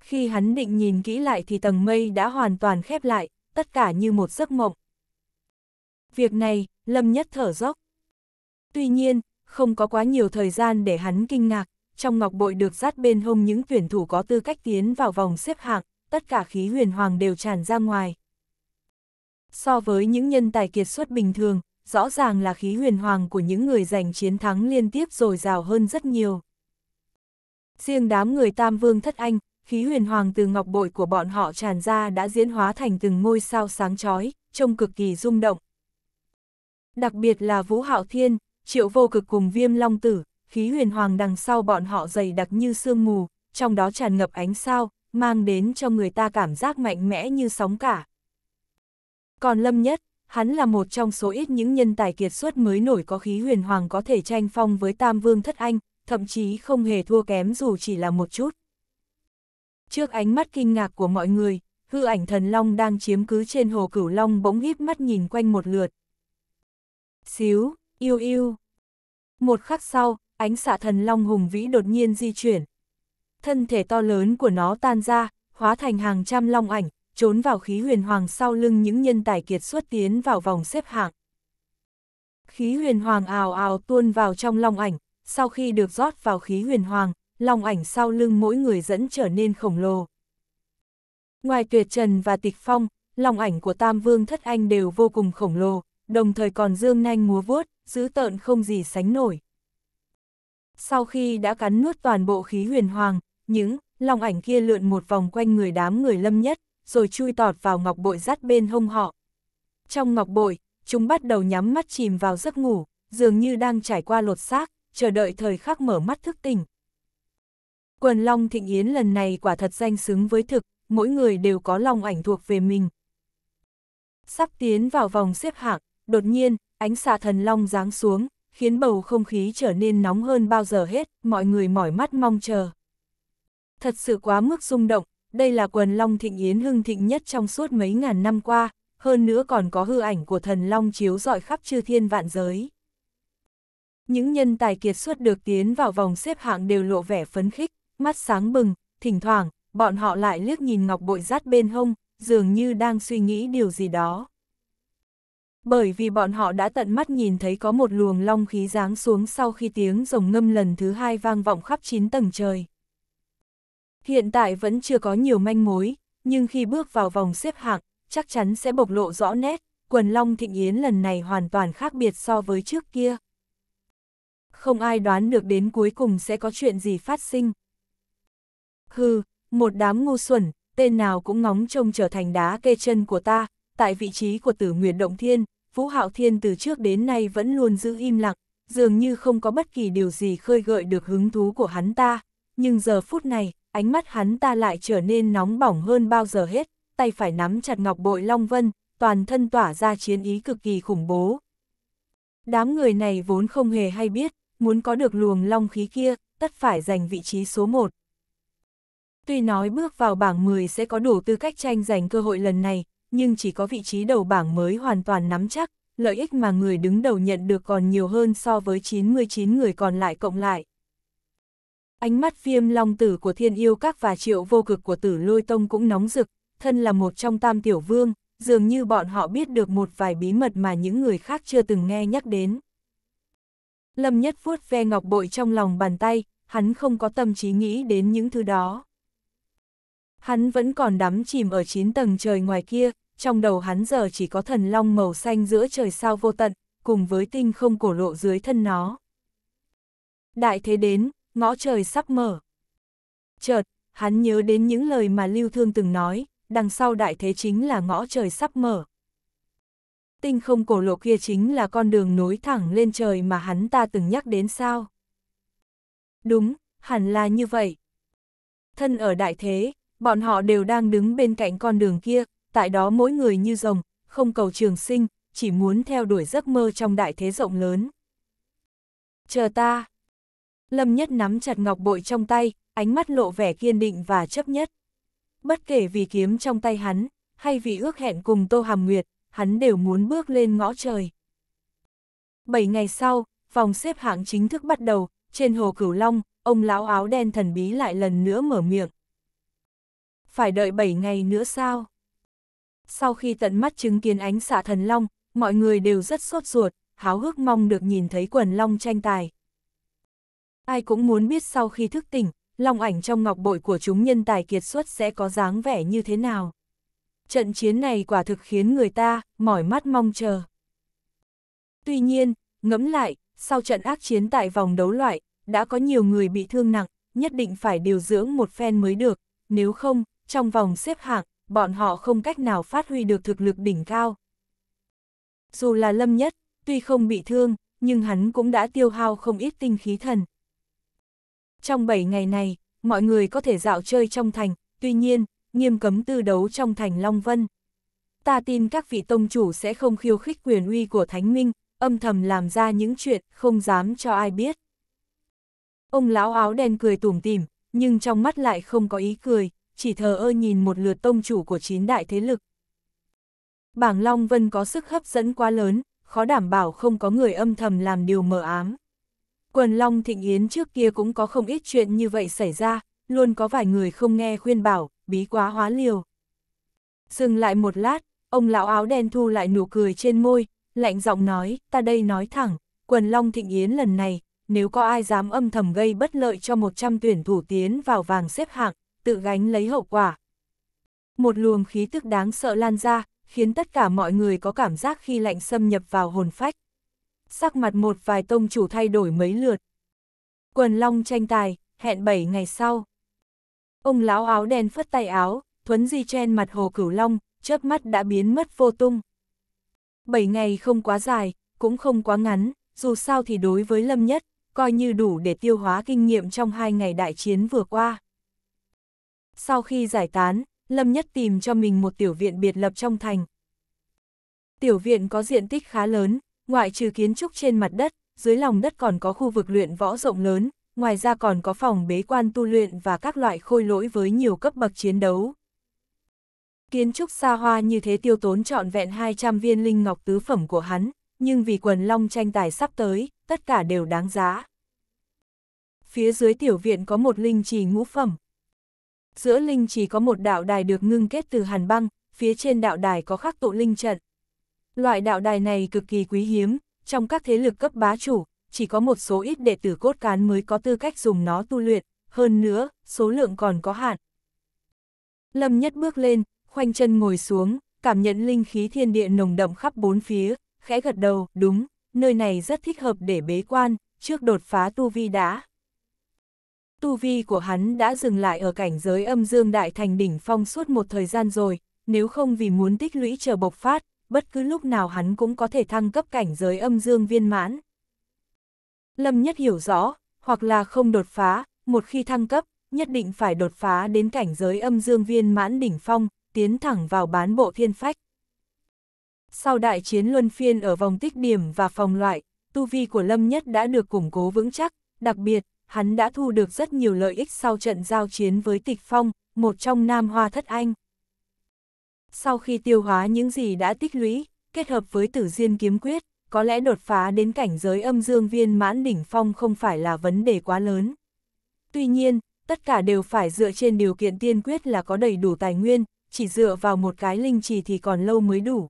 Khi hắn định nhìn kỹ lại thì tầng mây đã hoàn toàn khép lại, tất cả như một giấc mộng. Việc này, Lâm Nhất thở dốc. Tuy nhiên, không có quá nhiều thời gian để hắn kinh ngạc, trong ngọc bội được dắt bên hông những tuyển thủ có tư cách tiến vào vòng xếp hạng, tất cả khí huyền hoàng đều tràn ra ngoài. So với những nhân tài kiệt xuất bình thường, rõ ràng là khí huyền hoàng của những người giành chiến thắng liên tiếp dồi dào hơn rất nhiều. Riêng đám người tam vương thất anh, khí huyền hoàng từ ngọc bội của bọn họ tràn ra đã diễn hóa thành từng ngôi sao sáng chói, trông cực kỳ rung động. Đặc biệt là Vũ Hạo Thiên, Triệu Vô Cực cùng Viêm Long Tử, khí huyền hoàng đằng sau bọn họ dày đặc như sương mù, trong đó tràn ngập ánh sao, mang đến cho người ta cảm giác mạnh mẽ như sóng cả. Còn Lâm Nhất, hắn là một trong số ít những nhân tài kiệt xuất mới nổi có khí huyền hoàng có thể tranh phong với Tam Vương Thất Anh, thậm chí không hề thua kém dù chỉ là một chút. Trước ánh mắt kinh ngạc của mọi người, hư ảnh thần long đang chiếm cứ trên hồ cửu long bỗng híp mắt nhìn quanh một lượt. Xíu, yêu yêu. Một khắc sau, ánh xạ thần long hùng vĩ đột nhiên di chuyển. Thân thể to lớn của nó tan ra, hóa thành hàng trăm long ảnh, trốn vào khí huyền hoàng sau lưng những nhân tài kiệt xuất tiến vào vòng xếp hạng. Khí huyền hoàng ào ào tuôn vào trong long ảnh, sau khi được rót vào khí huyền hoàng, long ảnh sau lưng mỗi người dẫn trở nên khổng lồ. Ngoài tuyệt trần và tịch phong, long ảnh của Tam Vương Thất Anh đều vô cùng khổng lồ, đồng thời còn dương nanh múa vuốt, giữ tợn không gì sánh nổi. Sau khi đã cắn nuốt toàn bộ khí huyền hoàng, những long ảnh kia lượn một vòng quanh người đám người lâm nhất, rồi chui tọt vào ngọc bội dắt bên hông họ. Trong ngọc bội, chúng bắt đầu nhắm mắt chìm vào giấc ngủ, dường như đang trải qua lột xác, chờ đợi thời khắc mở mắt thức tỉnh. Quần Long Thịnh Yến lần này quả thật danh xứng với thực, mỗi người đều có long ảnh thuộc về mình. Sắp tiến vào vòng xếp hạng, đột nhiên, ánh xạ thần long giáng xuống, khiến bầu không khí trở nên nóng hơn bao giờ hết, mọi người mỏi mắt mong chờ. Thật sự quá mức rung động, đây là quần long thịnh yến hưng thịnh nhất trong suốt mấy ngàn năm qua, hơn nữa còn có hư ảnh của thần long chiếu rọi khắp chư thiên vạn giới. Những nhân tài kiệt xuất được tiến vào vòng xếp hạng đều lộ vẻ phấn khích, mắt sáng bừng, thỉnh thoảng, bọn họ lại liếc nhìn ngọc bội rát bên hông, dường như đang suy nghĩ điều gì đó. Bởi vì bọn họ đã tận mắt nhìn thấy có một luồng long khí giáng xuống sau khi tiếng rồng ngâm lần thứ hai vang vọng khắp 9 tầng trời. Hiện tại vẫn chưa có nhiều manh mối, nhưng khi bước vào vòng xếp hạng, chắc chắn sẽ bộc lộ rõ nét, quần long thịnh yến lần này hoàn toàn khác biệt so với trước kia. Không ai đoán được đến cuối cùng sẽ có chuyện gì phát sinh. Hừ, một đám ngu xuẩn, tên nào cũng ngóng trông trở thành đá kê chân của ta, tại vị trí của tử Nguyệt Động Thiên, Vũ Hạo Thiên từ trước đến nay vẫn luôn giữ im lặng, dường như không có bất kỳ điều gì khơi gợi được hứng thú của hắn ta, nhưng giờ phút này, ánh mắt hắn ta lại trở nên nóng bỏng hơn bao giờ hết, tay phải nắm chặt ngọc bội Long Vân, toàn thân tỏa ra chiến ý cực kỳ khủng bố. Đám người này vốn không hề hay biết, muốn có được luồng long khí kia, tất phải giành vị trí số 1. Tuy nói bước vào bảng 10 sẽ có đủ tư cách tranh giành cơ hội lần này, nhưng chỉ có vị trí đầu bảng mới hoàn toàn nắm chắc, lợi ích mà người đứng đầu nhận được còn nhiều hơn so với 99 người còn lại cộng lại. Ánh mắt viêm long tử của thiên yêu các và triệu vô cực của tử lôi tông cũng nóng rực, thân là một trong tam tiểu vương, dường như bọn họ biết được một vài bí mật mà những người khác chưa từng nghe nhắc đến. Lâm nhất vuốt ve ngọc bội trong lòng bàn tay, hắn không có tâm trí nghĩ đến những thứ đó. Hắn vẫn còn đắm chìm ở 9 tầng trời ngoài kia, trong đầu hắn giờ chỉ có thần long màu xanh giữa trời sao vô tận, cùng với tinh không cổ lộ dưới thân nó. Đại thế đến, ngõ trời sắp mở. Chợt, hắn nhớ đến những lời mà Lưu Thương từng nói, đằng sau đại thế chính là ngõ trời sắp mở. Tinh không cổ lộ kia chính là con đường nối thẳng lên trời mà hắn ta từng nhắc đến sao. Đúng, hẳn là như vậy. Thân ở đại thế, bọn họ đều đang đứng bên cạnh con đường kia, tại đó mỗi người như rồng, không cầu trường sinh, chỉ muốn theo đuổi giấc mơ trong đại thế rộng lớn. Chờ ta. Lâm Nhất nắm chặt ngọc bội trong tay, ánh mắt lộ vẻ kiên định và chấp nhất. Bất kể vì kiếm trong tay hắn, hay vì ước hẹn cùng Tô Hàm Nguyệt, hắn đều muốn bước lên ngõ trời. Bảy ngày sau, vòng xếp hạng chính thức bắt đầu, trên hồ Cửu Long, ông lão áo đen thần bí lại lần nữa mở miệng. Phải đợi bảy ngày nữa sao? Sau khi tận mắt chứng kiến ánh xạ thần long, mọi người đều rất sốt ruột, háo hức mong được nhìn thấy quần long tranh tài. Ai cũng muốn biết sau khi thức tỉnh, long ảnh trong ngọc bội của chúng nhân tài kiệt xuất sẽ có dáng vẻ như thế nào. Trận chiến này quả thực khiến người ta mỏi mắt mong chờ. Tuy nhiên, ngẫm lại, sau trận ác chiến tại vòng đấu loại, đã có nhiều người bị thương nặng, nhất định phải điều dưỡng một phen mới được, nếu không, trong vòng xếp hạng, bọn họ không cách nào phát huy được thực lực đỉnh cao. Dù là lâm nhất, tuy không bị thương, nhưng hắn cũng đã tiêu hao không ít tinh khí thần. Trong 7 ngày này, mọi người có thể dạo chơi trong thành, tuy nhiên, nghiêm cấm tư đấu trong thành Long Vân. Ta tin các vị tông chủ sẽ không khiêu khích quyền uy của Thánh Minh, âm thầm làm ra những chuyện không dám cho ai biết. Ông lão áo đen cười tủm tỉm, nhưng trong mắt lại không có ý cười, chỉ thờ ơ nhìn một lượt tông chủ của chín đại thế lực. Bảng Long Vân có sức hấp dẫn quá lớn, khó đảm bảo không có người âm thầm làm điều mờ ám. Quần Long Thịnh Yến trước kia cũng có không ít chuyện như vậy xảy ra, luôn có vài người không nghe khuyên bảo, bí quá hóa liều. Dừng lại một lát, ông lão áo đen thu lại nụ cười trên môi, lạnh giọng nói, ta đây nói thẳng, quần Long Thịnh Yến lần này, nếu có ai dám âm thầm gây bất lợi cho 100 tuyển thủ tiến vào vàng xếp hạng, tự gánh lấy hậu quả. Một luồng khí tức đáng sợ lan ra, khiến tất cả mọi người có cảm giác khi lạnh xâm nhập vào hồn phách. Sắc mặt một vài tông chủ thay đổi mấy lượt. Quần long tranh tài, hẹn 7 ngày sau. Ông lão áo đen phất tay áo, thuấn di chen mặt hồ cửu long, chớp mắt đã biến mất vô tung. 7 ngày không quá dài, cũng không quá ngắn, dù sao thì đối với Lâm Nhất, coi như đủ để tiêu hóa kinh nghiệm trong hai ngày đại chiến vừa qua. Sau khi giải tán, Lâm Nhất tìm cho mình một tiểu viện biệt lập trong thành. Tiểu viện có diện tích khá lớn, ngoại trừ kiến trúc trên mặt đất, dưới lòng đất còn có khu vực luyện võ rộng lớn, ngoài ra còn có phòng bế quan tu luyện và các loại khôi lỗi với nhiều cấp bậc chiến đấu. Kiến trúc xa hoa như thế tiêu tốn trọn vẹn 200 viên linh ngọc tứ phẩm của hắn, nhưng vì quần long tranh tài sắp tới, tất cả đều đáng giá. Phía dưới tiểu viện có một linh trì ngũ phẩm. Giữa linh chỉ có một đạo đài được ngưng kết từ hàn băng, phía trên đạo đài có khắc tụ linh trận. Loại đạo đài này cực kỳ quý hiếm, trong các thế lực cấp bá chủ, chỉ có một số ít đệ tử cốt cán mới có tư cách dùng nó tu luyện, hơn nữa, số lượng còn có hạn. Lâm nhất bước lên, khoanh chân ngồi xuống, cảm nhận linh khí thiên địa nồng đậm khắp bốn phía, khẽ gật đầu, đúng, nơi này rất thích hợp để bế quan, trước đột phá tu vi đã. Tu vi của hắn đã dừng lại ở cảnh giới âm dương đại thành đỉnh phong suốt một thời gian rồi, nếu không vì muốn tích lũy chờ bộc phát, bất cứ lúc nào hắn cũng có thể thăng cấp cảnh giới âm dương viên mãn. Lâm Nhất hiểu rõ, hoặc là không đột phá, một khi thăng cấp, nhất định phải đột phá đến cảnh giới âm dương viên mãn đỉnh phong, tiến thẳng vào bán bộ thiên phách. Sau đại chiến luân phiên ở vòng tích điểm và phòng loại, tu vi của Lâm Nhất đã được củng cố vững chắc, đặc biệt, hắn đã thu được rất nhiều lợi ích sau trận giao chiến với Tịch Phong, một trong Nam Hoa Thất Anh. Sau khi tiêu hóa những gì đã tích lũy, kết hợp với tử diên kiếm quyết, có lẽ đột phá đến cảnh giới âm dương viên mãn đỉnh phong không phải là vấn đề quá lớn. Tuy nhiên, tất cả đều phải dựa trên điều kiện tiên quyết là có đầy đủ tài nguyên, chỉ dựa vào một cái linh trì thì còn lâu mới đủ.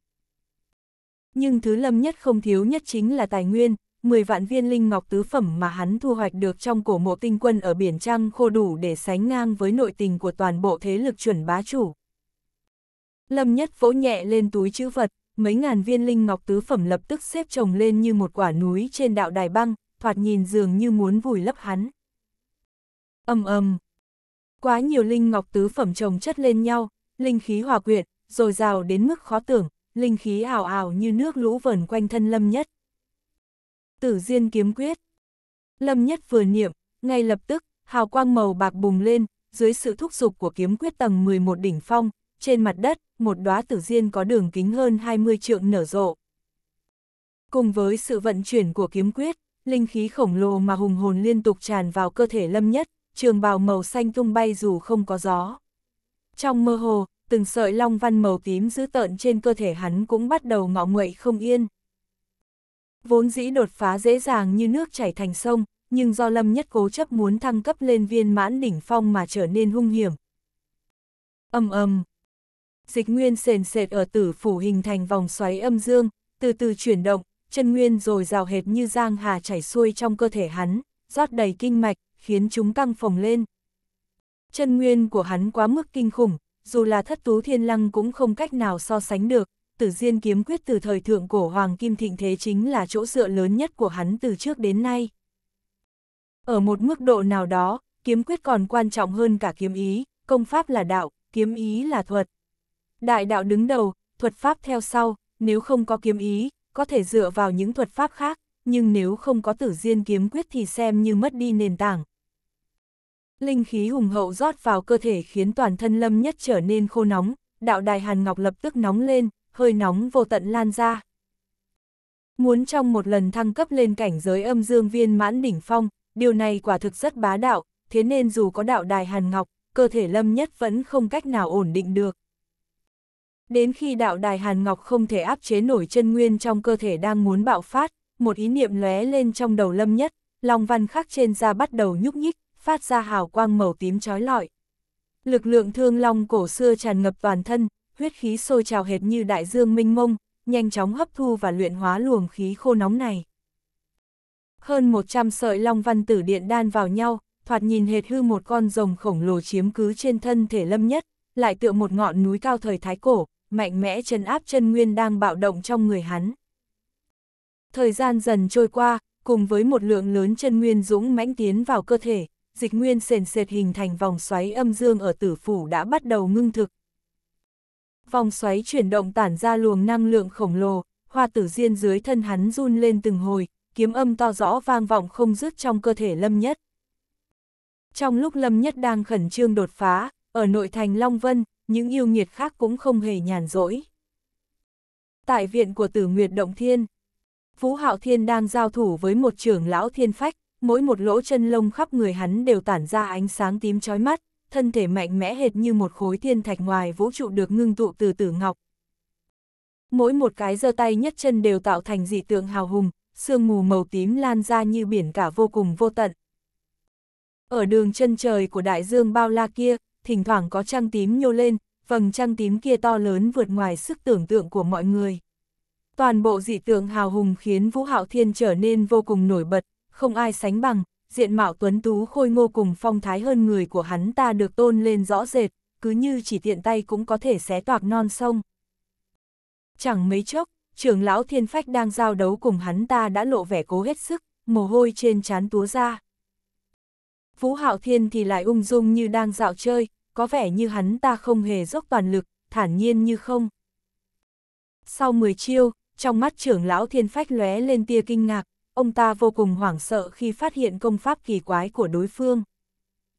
Nhưng thứ lâm nhất không thiếu nhất chính là tài nguyên, 10 vạn viên linh ngọc tứ phẩm mà hắn thu hoạch được trong cổ mộ tinh quân ở biển trăng khô đủ để sánh ngang với nội tình của toàn bộ thế lực chuẩn bá chủ. Lâm nhất vỗ nhẹ lên túi chữ vật, mấy ngàn viên linh ngọc tứ phẩm lập tức xếp chồng lên như một quả núi trên đạo đài băng, thoạt nhìn dường như muốn vùi lấp hắn. Âm âm. Quá nhiều linh ngọc tứ phẩm chồng chất lên nhau, linh khí hòa quyện, rồi rào đến mức khó tưởng, linh khí ảo ảo như nước lũ vẩn quanh thân lâm nhất. Tử Diên kiếm quyết. Lâm Nhất vừa niệm, ngay lập tức, hào quang màu bạc bùng lên, dưới sự thúc giục của kiếm quyết tầng 11 đỉnh phong, trên mặt đất, một đóa tử diên có đường kính hơn 20 trượng nở rộ. Cùng với sự vận chuyển của kiếm quyết, linh khí khổng lồ mà hùng hồn liên tục tràn vào cơ thể Lâm Nhất, trường bào màu xanh tung bay dù không có gió. Trong mơ hồ, từng sợi long văn màu tím dữ tợn trên cơ thể hắn cũng bắt đầu ngọ nguậy không yên. Vốn dĩ đột phá dễ dàng như nước chảy thành sông, nhưng do Lâm Nhất cố chấp muốn thăng cấp lên viên mãn đỉnh phong mà trở nên hung hiểm. Âm âm. Dịch nguyên sền sệt ở tử phủ hình thành vòng xoáy âm dương, từ từ chuyển động, chân nguyên rồi rào hệt như giang hà chảy xuôi trong cơ thể hắn, rót đầy kinh mạch, khiến chúng căng phồng lên. Chân nguyên của hắn quá mức kinh khủng, dù là thất tú thiên lăng cũng không cách nào so sánh được, tử diên kiếm quyết từ thời thượng cổ Hoàng Kim Thịnh Thế chính là chỗ dựa lớn nhất của hắn từ trước đến nay. Ở một mức độ nào đó, kiếm quyết còn quan trọng hơn cả kiếm ý, công pháp là đạo, kiếm ý là thuật. Đại đạo đứng đầu, thuật pháp theo sau, nếu không có kiếm ý, có thể dựa vào những thuật pháp khác, nhưng nếu không có tử diên kiếm quyết thì xem như mất đi nền tảng. Linh khí hùng hậu rót vào cơ thể khiến toàn thân lâm nhất trở nên khô nóng, đạo đài hàn ngọc lập tức nóng lên, hơi nóng vô tận lan ra. Muốn trong một lần thăng cấp lên cảnh giới âm dương viên mãn đỉnh phong, điều này quả thực rất bá đạo, thế nên dù có đạo đài hàn ngọc, cơ thể lâm nhất vẫn không cách nào ổn định được. Đến khi đạo đài Hàn Ngọc không thể áp chế nổi chân nguyên trong cơ thể đang muốn bạo phát, một ý niệm lóe lên trong đầu lâm nhất, long văn khắc trên da bắt đầu nhúc nhích, phát ra hào quang màu tím chói lọi. Lực lượng thương long cổ xưa tràn ngập toàn thân, huyết khí sôi trào hệt như đại dương minh mông, nhanh chóng hấp thu và luyện hóa luồng khí khô nóng này. Hơn 100 sợi long văn tử điện đan vào nhau, thoạt nhìn hệt hư một con rồng khổng lồ chiếm cứ trên thân thể lâm nhất, lại tựa một ngọn núi cao thời thái cổ, mạnh mẽ chân áp chân nguyên đang bạo động trong người hắn. Thời gian dần trôi qua, cùng với một lượng lớn chân nguyên dũng mãnh tiến vào cơ thể, dịch nguyên sền sệt hình thành vòng xoáy âm dương ở tử phủ đã bắt đầu ngưng thực. Vòng xoáy chuyển động tản ra luồng năng lượng khổng lồ, hoa tử diên dưới thân hắn run lên từng hồi, kiếm âm to rõ vang vọng không dứt trong cơ thể lâm nhất. Trong lúc lâm nhất đang khẩn trương đột phá, ở nội thành Long Vân, những yêu nghiệt khác cũng không hề nhàn rỗi. Tại viện của tử Nguyệt Động Thiên, Phú Hạo Thiên đang giao thủ với một trưởng lão thiên phách, mỗi một lỗ chân lông khắp người hắn đều tản ra ánh sáng tím chói mắt, thân thể mạnh mẽ hệt như một khối thiên thạch ngoài vũ trụ được ngưng tụ từ tử ngọc. Mỗi một cái giơ tay nhất chân đều tạo thành dị tượng hào hùng, sương mù màu tím lan ra như biển cả vô cùng vô tận. Ở đường chân trời của đại dương bao la kia, thỉnh thoảng có trăng tím nhô lên, vầng trăng tím kia to lớn vượt ngoài sức tưởng tượng của mọi người. Toàn bộ dị tượng hào hùng khiến Vũ Hạo Thiên trở nên vô cùng nổi bật, không ai sánh bằng, diện mạo tuấn tú khôi ngô cùng phong thái hơn người của hắn ta được tôn lên rõ rệt, cứ như chỉ tiện tay cũng có thể xé toạc non sông. Chẳng mấy chốc, trưởng lão thiên phách đang giao đấu cùng hắn ta đã lộ vẻ cố hết sức, mồ hôi trên trán túa ra. Vũ Hạo Thiên thì lại ung dung như đang dạo chơi, có vẻ như hắn ta không hề dốc toàn lực, thản nhiên như không. Sau 10 chiêu, trong mắt trưởng lão thiên phách lóe lên tia kinh ngạc, ông ta vô cùng hoảng sợ khi phát hiện công pháp kỳ quái của đối phương.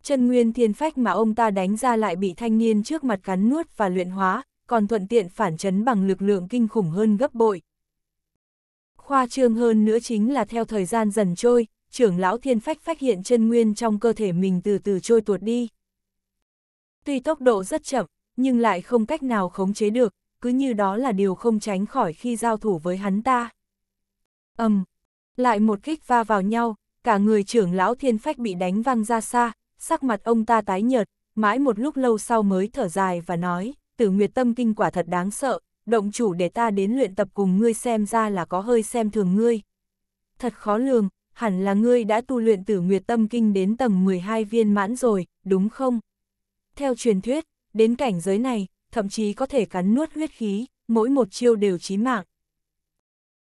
Chân nguyên thiên phách mà ông ta đánh ra lại bị thanh niên trước mặt cắn nuốt và luyện hóa, còn thuận tiện phản chấn bằng lực lượng kinh khủng hơn gấp bội. Khoa trương hơn nữa chính là theo thời gian dần trôi, trưởng lão thiên phách phát hiện chân nguyên trong cơ thể mình từ từ trôi tuột đi. Tuy tốc độ rất chậm, nhưng lại không cách nào khống chế được, cứ như đó là điều không tránh khỏi khi giao thủ với hắn ta. ầm, um, lại một kích va vào nhau, cả người trưởng lão thiên phách bị đánh văng ra xa, sắc mặt ông ta tái nhợt, mãi một lúc lâu sau mới thở dài và nói, tử nguyệt tâm kinh quả thật đáng sợ, động chủ để ta đến luyện tập cùng ngươi xem ra là có hơi xem thường ngươi. Thật khó lường, hẳn là ngươi đã tu luyện tử nguyệt tâm kinh đến tầng 12 viên mãn rồi, đúng không? Theo truyền thuyết, đến cảnh giới này, thậm chí có thể cắn nuốt huyết khí, mỗi một chiêu đều chí mạng.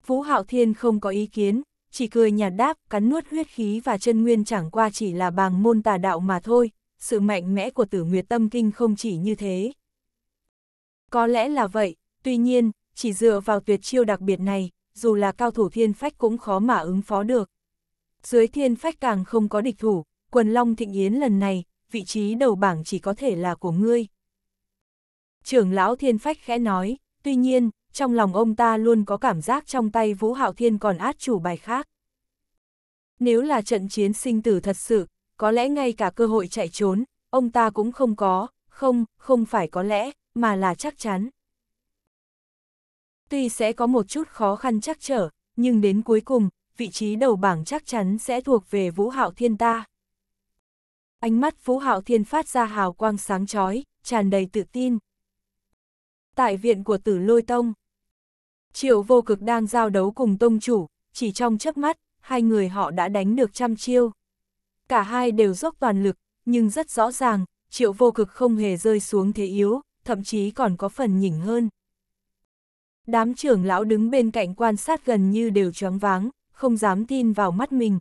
Vũ Hạo Thiên không có ý kiến, chỉ cười nhạt đáp, cắn nuốt huyết khí và chân nguyên chẳng qua chỉ là bàng môn tà đạo mà thôi, sự mạnh mẽ của tử nguyệt tâm kinh không chỉ như thế. Có lẽ là vậy, tuy nhiên, chỉ dựa vào tuyệt chiêu đặc biệt này, dù là cao thủ thiên phách cũng khó mà ứng phó được. Dưới thiên phách càng không có địch thủ, quần long thịnh yến lần này, vị trí đầu bảng chỉ có thể là của ngươi. Trưởng lão thiên phách khẽ nói, tuy nhiên, trong lòng ông ta luôn có cảm giác trong tay Vũ Hạo Thiên còn át chủ bài khác. Nếu là trận chiến sinh tử thật sự, có lẽ ngay cả cơ hội chạy trốn, ông ta cũng không có, không, không phải có lẽ, mà là chắc chắn. Tuy sẽ có một chút khó khăn chắc trở, nhưng đến cuối cùng, vị trí đầu bảng chắc chắn sẽ thuộc về Vũ Hạo Thiên ta. Ánh mắt Vũ Hạo Thiên phát ra hào quang sáng chói, tràn đầy tự tin. Tại viện của Tử Lôi Tông, Triệu vô cực đang giao đấu cùng tông chủ, chỉ trong chớp mắt, hai người họ đã đánh được trăm chiêu. Cả hai đều dốc toàn lực, nhưng rất rõ ràng, triệu vô cực không hề rơi xuống thế yếu, thậm chí còn có phần nhỉnh hơn. Đám trưởng lão đứng bên cạnh quan sát gần như đều choáng váng, không dám tin vào mắt mình.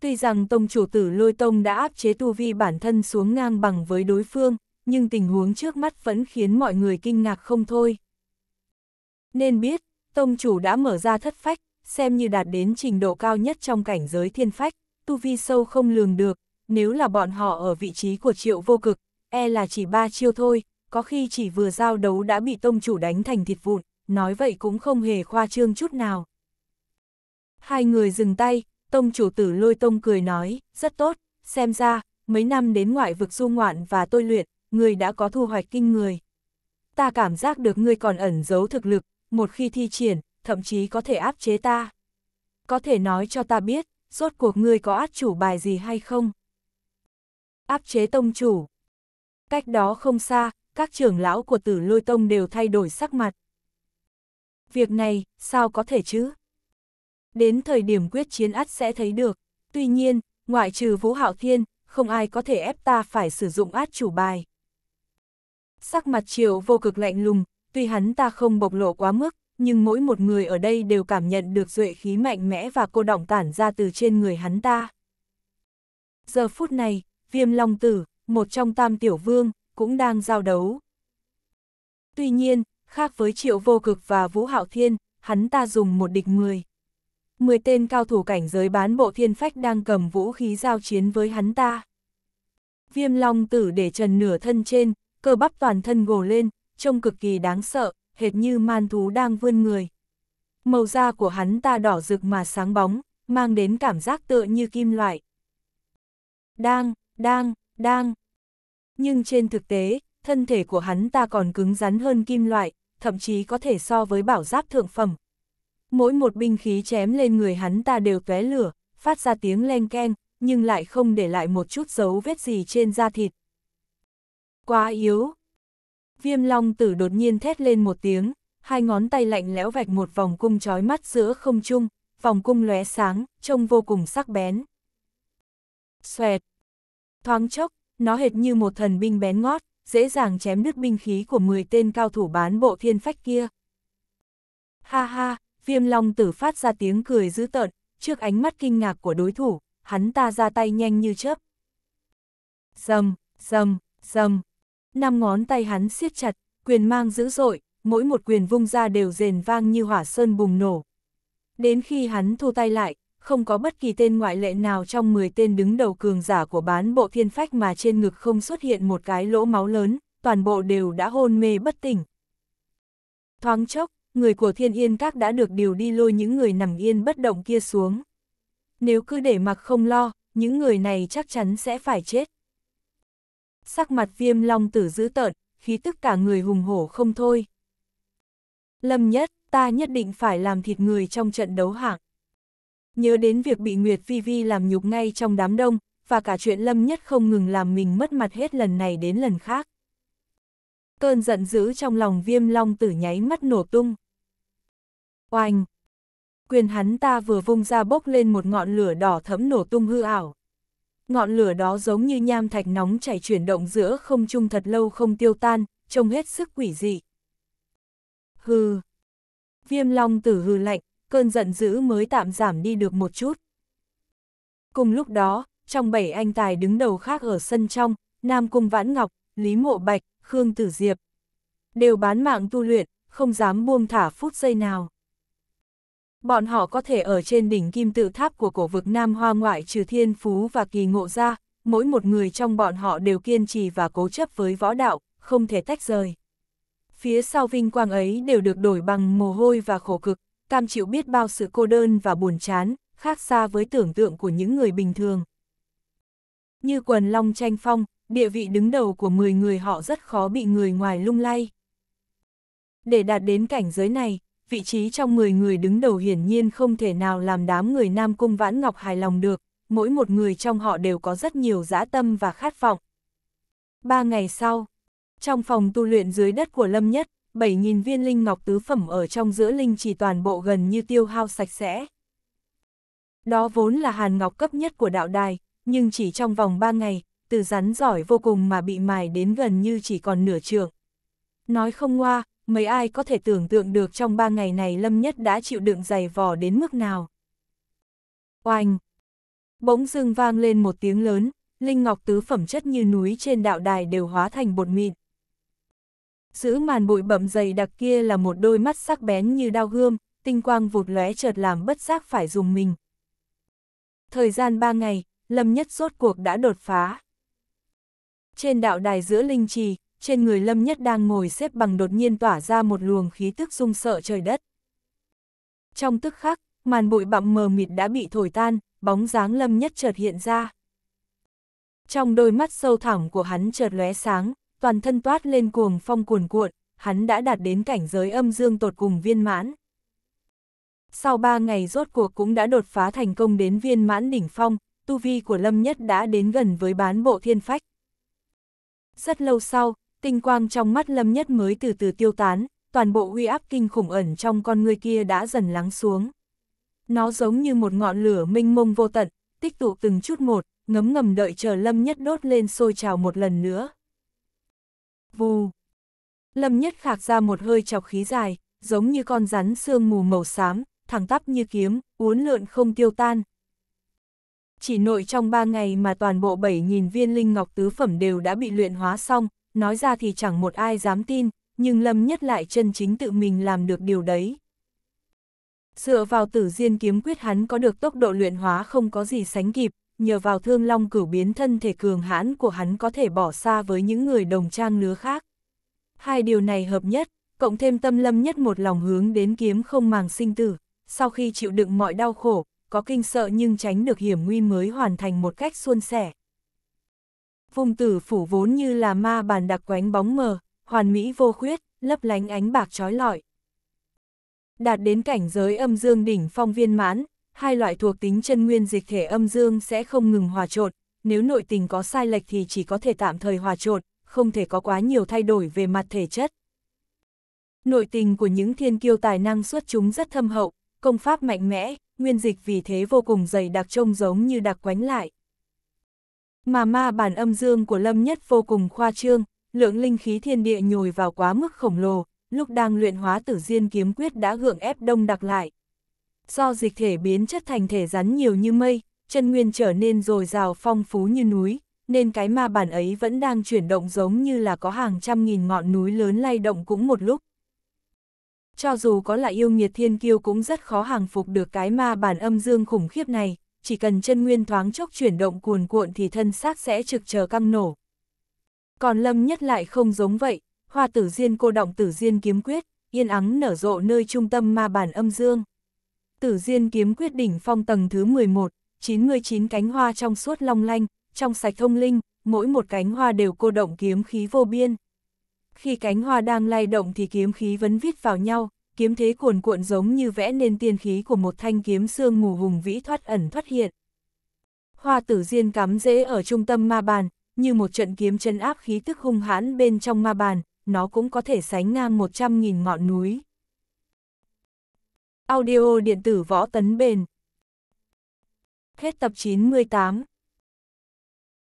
Tuy rằng tông chủ tử lôi tông đã áp chế tu vi bản thân xuống ngang bằng với đối phương, nhưng tình huống trước mắt vẫn khiến mọi người kinh ngạc không thôi. Nên biết, tông chủ đã mở ra thất phách, xem như đạt đến trình độ cao nhất trong cảnh giới thiên phách, tu vi sâu không lường được, nếu là bọn họ ở vị trí của triệu vô cực, e là chỉ ba chiêu thôi, có khi chỉ vừa giao đấu đã bị tông chủ đánh thành thịt vụn, nói vậy cũng không hề khoa trương chút nào. Hai người dừng tay, tông chủ tử lôi tông cười nói, rất tốt, xem ra, mấy năm đến ngoại vực du ngoạn và tôi luyện, người đã có thu hoạch kinh người. ta cảm giác được ngươi còn ẩn giấu thực lực, một khi thi triển, thậm chí có thể áp chế ta. Có thể nói cho ta biết, rốt cuộc ngươi có át chủ bài gì hay không? Áp chế tông chủ. Cách đó không xa, các trưởng lão của tử lôi tông đều thay đổi sắc mặt. Việc này, sao có thể chứ? Đến thời điểm quyết chiến ắt sẽ thấy được. Tuy nhiên, ngoại trừ Vũ Hạo Thiên, không ai có thể ép ta phải sử dụng át chủ bài. Sắc mặt triệu vô cực lạnh lùng, tuy hắn ta không bộc lộ quá mức, nhưng mỗi một người ở đây đều cảm nhận được duệ khí mạnh mẽ và cô động tản ra từ trên người hắn ta. Giờ phút này, viêm long tử, một trong tam tiểu vương, cũng đang giao đấu. Tuy nhiên, khác với triệu vô cực và vũ hạo thiên, hắn ta dùng một địch người. Mười tên cao thủ cảnh giới bán bộ thiên phách đang cầm vũ khí giao chiến với hắn ta. Viêm long tử để trần nửa thân trên, cơ bắp toàn thân gồ lên, trông cực kỳ đáng sợ, hệt như man thú đang vươn người. Màu da của hắn ta đỏ rực mà sáng bóng, mang đến cảm giác tựa như kim loại. Đang, đang, đang. Nhưng trên thực tế, thân thể của hắn ta còn cứng rắn hơn kim loại, thậm chí có thể so với bảo giáp thượng phẩm. Mỗi một binh khí chém lên người hắn ta đều tóe lửa, phát ra tiếng len keng, nhưng lại không để lại một chút dấu vết gì trên da thịt. Quá yếu. Viêm long tử đột nhiên thét lên một tiếng, hai ngón tay lạnh lẽo vạch một vòng cung trói mắt giữa không trung, vòng cung lóe sáng, trông vô cùng sắc bén. Xoẹt. Thoáng chốc, nó hệt như một thần binh bén ngót, dễ dàng chém đứt binh khí của 10 tên cao thủ bán bộ thiên phách kia. Ha ha, viêm long tử phát ra tiếng cười dữ tợn, trước ánh mắt kinh ngạc của đối thủ, hắn ta ra tay nhanh như chớp. Dầm, dầm, dầm, năm ngón tay hắn siết chặt, quyền mang dữ dội, mỗi một quyền vung ra đều rền vang như hỏa sơn bùng nổ. Đến khi hắn thu tay lại, không có bất kỳ tên ngoại lệ nào trong 10 tên đứng đầu cường giả của bán bộ thiên phách mà trên ngực không xuất hiện một cái lỗ máu lớn, toàn bộ đều đã hôn mê bất tỉnh. Thoáng chốc, người của thiên yên các đã được điều đi lôi những người nằm yên bất động kia xuống. Nếu cứ để mặc không lo, những người này chắc chắn sẽ phải chết. Sắc mặt viêm long tử dữ tợn, khí tức cả người hùng hổ không thôi. Lâm nhất, ta nhất định phải làm thịt người trong trận đấu hạng. Nhớ đến việc bị Nguyệt Vi Vi làm nhục ngay trong đám đông, và cả chuyện Lâm Nhất không ngừng làm mình mất mặt hết lần này đến lần khác. Cơn giận dữ trong lòng viêm long tử nháy mắt nổ tung. Oanh! Quyền hắn ta vừa vung ra bốc lên một ngọn lửa đỏ thẫm nổ tung hư ảo. Ngọn lửa đó giống như nham thạch nóng chảy chuyển động giữa không trung thật lâu không tiêu tan, trông hết sức quỷ dị. Hừ! Viêm long tử hừ lạnh, cơn giận dữ mới tạm giảm đi được một chút. Cùng lúc đó, trong bảy anh tài đứng đầu khác ở sân trong, Nam Cung Vãn Ngọc, Lý Mộ Bạch, Khương Tử Diệp, đều bán mạng tu luyện, không dám buông thả phút giây nào. Bọn họ có thể ở trên đỉnh kim tự tháp của cổ vực Nam Hoa ngoại trừ thiên phú và kỳ ngộ ra, mỗi một người trong bọn họ đều kiên trì và cố chấp với võ đạo, không thể tách rời. Phía sau vinh quang ấy đều được đổi bằng mồ hôi và khổ cực, cam chịu biết bao sự cô đơn và buồn chán, khác xa với tưởng tượng của những người bình thường. Như quần long tranh phong, địa vị đứng đầu của 10 người họ rất khó bị người ngoài lung lay. Để đạt đến cảnh giới này, vị trí trong 10 người đứng đầu hiển nhiên không thể nào làm đám người Nam Cung Vãn Ngọc hài lòng được, mỗi một người trong họ đều có rất nhiều dã tâm và khát vọng. Ba ngày sau, trong phòng tu luyện dưới đất của Lâm Nhất, 7.000 viên linh ngọc tứ phẩm ở trong giữa linh chỉ toàn bộ gần như tiêu hao sạch sẽ. Đó vốn là hàn ngọc cấp nhất của đạo đài, nhưng chỉ trong vòng 3 ngày, từ rắn giỏi vô cùng mà bị mài đến gần như chỉ còn nửa trường. Nói không ngoa, mấy ai có thể tưởng tượng được trong ba ngày này Lâm Nhất đã chịu đựng dày vò đến mức nào. Oanh! Bỗng dưng vang lên một tiếng lớn, linh ngọc tứ phẩm chất như núi trên đạo đài đều hóa thành bột mịn giữ màn bụi bậm dày đặc kia là một đôi mắt sắc bén như đao gươm, tinh quang vụt lóe chợt làm bất giác phải dùng mình. Thời gian ba ngày, Lâm Nhất rốt cuộc đã đột phá. Trên đạo đài giữa linh trì, trên người Lâm Nhất đang ngồi xếp bằng đột nhiên tỏa ra một luồng khí tức rung sợ trời đất. Trong tức khắc, màn bụi bặm mờ mịt đã bị thổi tan, bóng dáng Lâm Nhất chợt hiện ra. Trong đôi mắt sâu thẳm của hắn chợt lóe sáng, toàn thân toát lên cuồng phong cuồn cuộn, hắn đã đạt đến cảnh giới âm dương tột cùng viên mãn. Sau ba ngày rốt cuộc cũng đã đột phá thành công đến viên mãn đỉnh phong, tu vi của Lâm Nhất đã đến gần với bán bộ thiên phách. Rất lâu sau, tinh quang trong mắt Lâm Nhất mới từ từ tiêu tán, toàn bộ uy áp kinh khủng ẩn trong con người kia đã dần lắng xuống. Nó giống như một ngọn lửa minh mông vô tận, tích tụ từng chút một, ngấm ngầm đợi chờ Lâm Nhất đốt lên sôi trào một lần nữa. Vù! Lâm Nhất khạc ra một hơi chọc khí dài, giống như con rắn sương mù màu xám, thẳng tắp như kiếm, uốn lượn không tiêu tan. Chỉ nội trong ba ngày mà toàn bộ 7.000 viên linh ngọc tứ phẩm đều đã bị luyện hóa xong, nói ra thì chẳng một ai dám tin, nhưng Lâm Nhất lại chân chính tự mình làm được điều đấy. Dựa vào tử diên kiếm quyết hắn có được tốc độ luyện hóa không có gì sánh kịp, nhờ vào thương long cửu biến thân thể cường hãn của hắn có thể bỏ xa với những người đồng trang lứa khác. Hai điều này hợp nhất, cộng thêm tâm lâm nhất một lòng hướng đến kiếm không màng sinh tử, sau khi chịu đựng mọi đau khổ, có kinh sợ nhưng tránh được hiểm nguy mới hoàn thành một cách suôn sẻ. Vùng tử phủ vốn như là ma bàn đặc quánh bóng mờ, hoàn mỹ vô khuyết, lấp lánh ánh bạc trói lọi. Đạt đến cảnh giới âm dương đỉnh phong viên mãn, hai loại thuộc tính chân nguyên dịch thể âm dương sẽ không ngừng hòa trộn, nếu nội tình có sai lệch thì chỉ có thể tạm thời hòa trộn, không thể có quá nhiều thay đổi về mặt thể chất. Nội tình của những thiên kiêu tài năng xuất chúng rất thâm hậu, công pháp mạnh mẽ, nguyên dịch vì thế vô cùng dày đặc trông giống như đặc quánh lại. Mà ma bản âm dương của Lâm Nhất vô cùng khoa trương, lượng linh khí thiên địa nhồi vào quá mức khổng lồ, lúc đang luyện hóa tử diên kiếm quyết đã gượng ép đông đặc lại. Do dịch thể biến chất thành thể rắn nhiều như mây, chân nguyên trở nên dồi dào phong phú như núi, nên cái ma bản ấy vẫn đang chuyển động giống như là có hàng trăm nghìn ngọn núi lớn lay động cũng một lúc. Cho dù có là yêu nghiệt thiên kiêu cũng rất khó hàng phục được cái ma bản âm dương khủng khiếp này, chỉ cần chân nguyên thoáng chốc chuyển động cuồn cuộn thì thân xác sẽ trực chờ căng nổ. Còn lâm nhất lại không giống vậy, hoa tử diên cô động tử diên kiếm quyết, yên ắng nở rộ nơi trung tâm ma bản âm dương. Tử diên kiếm quyết đỉnh phong tầng thứ 11, 99 cánh hoa trong suốt long lanh, trong sạch thông linh, mỗi một cánh hoa đều cô động kiếm khí vô biên. Khi cánh hoa đang lay động thì kiếm khí vấn vít vào nhau, kiếm thế cuồn cuộn giống như vẽ nên tiên khí của một thanh kiếm xương mù hùng vĩ thoát ẩn thoát hiện. Hoa tử diên cắm rễ ở trung tâm ma bàn, như một trận kiếm chân áp khí tức hung hãn bên trong ma bàn, nó cũng có thể sánh ngang 100.000 ngọn núi. Audio điện tử võ tấn bền Hết tập 98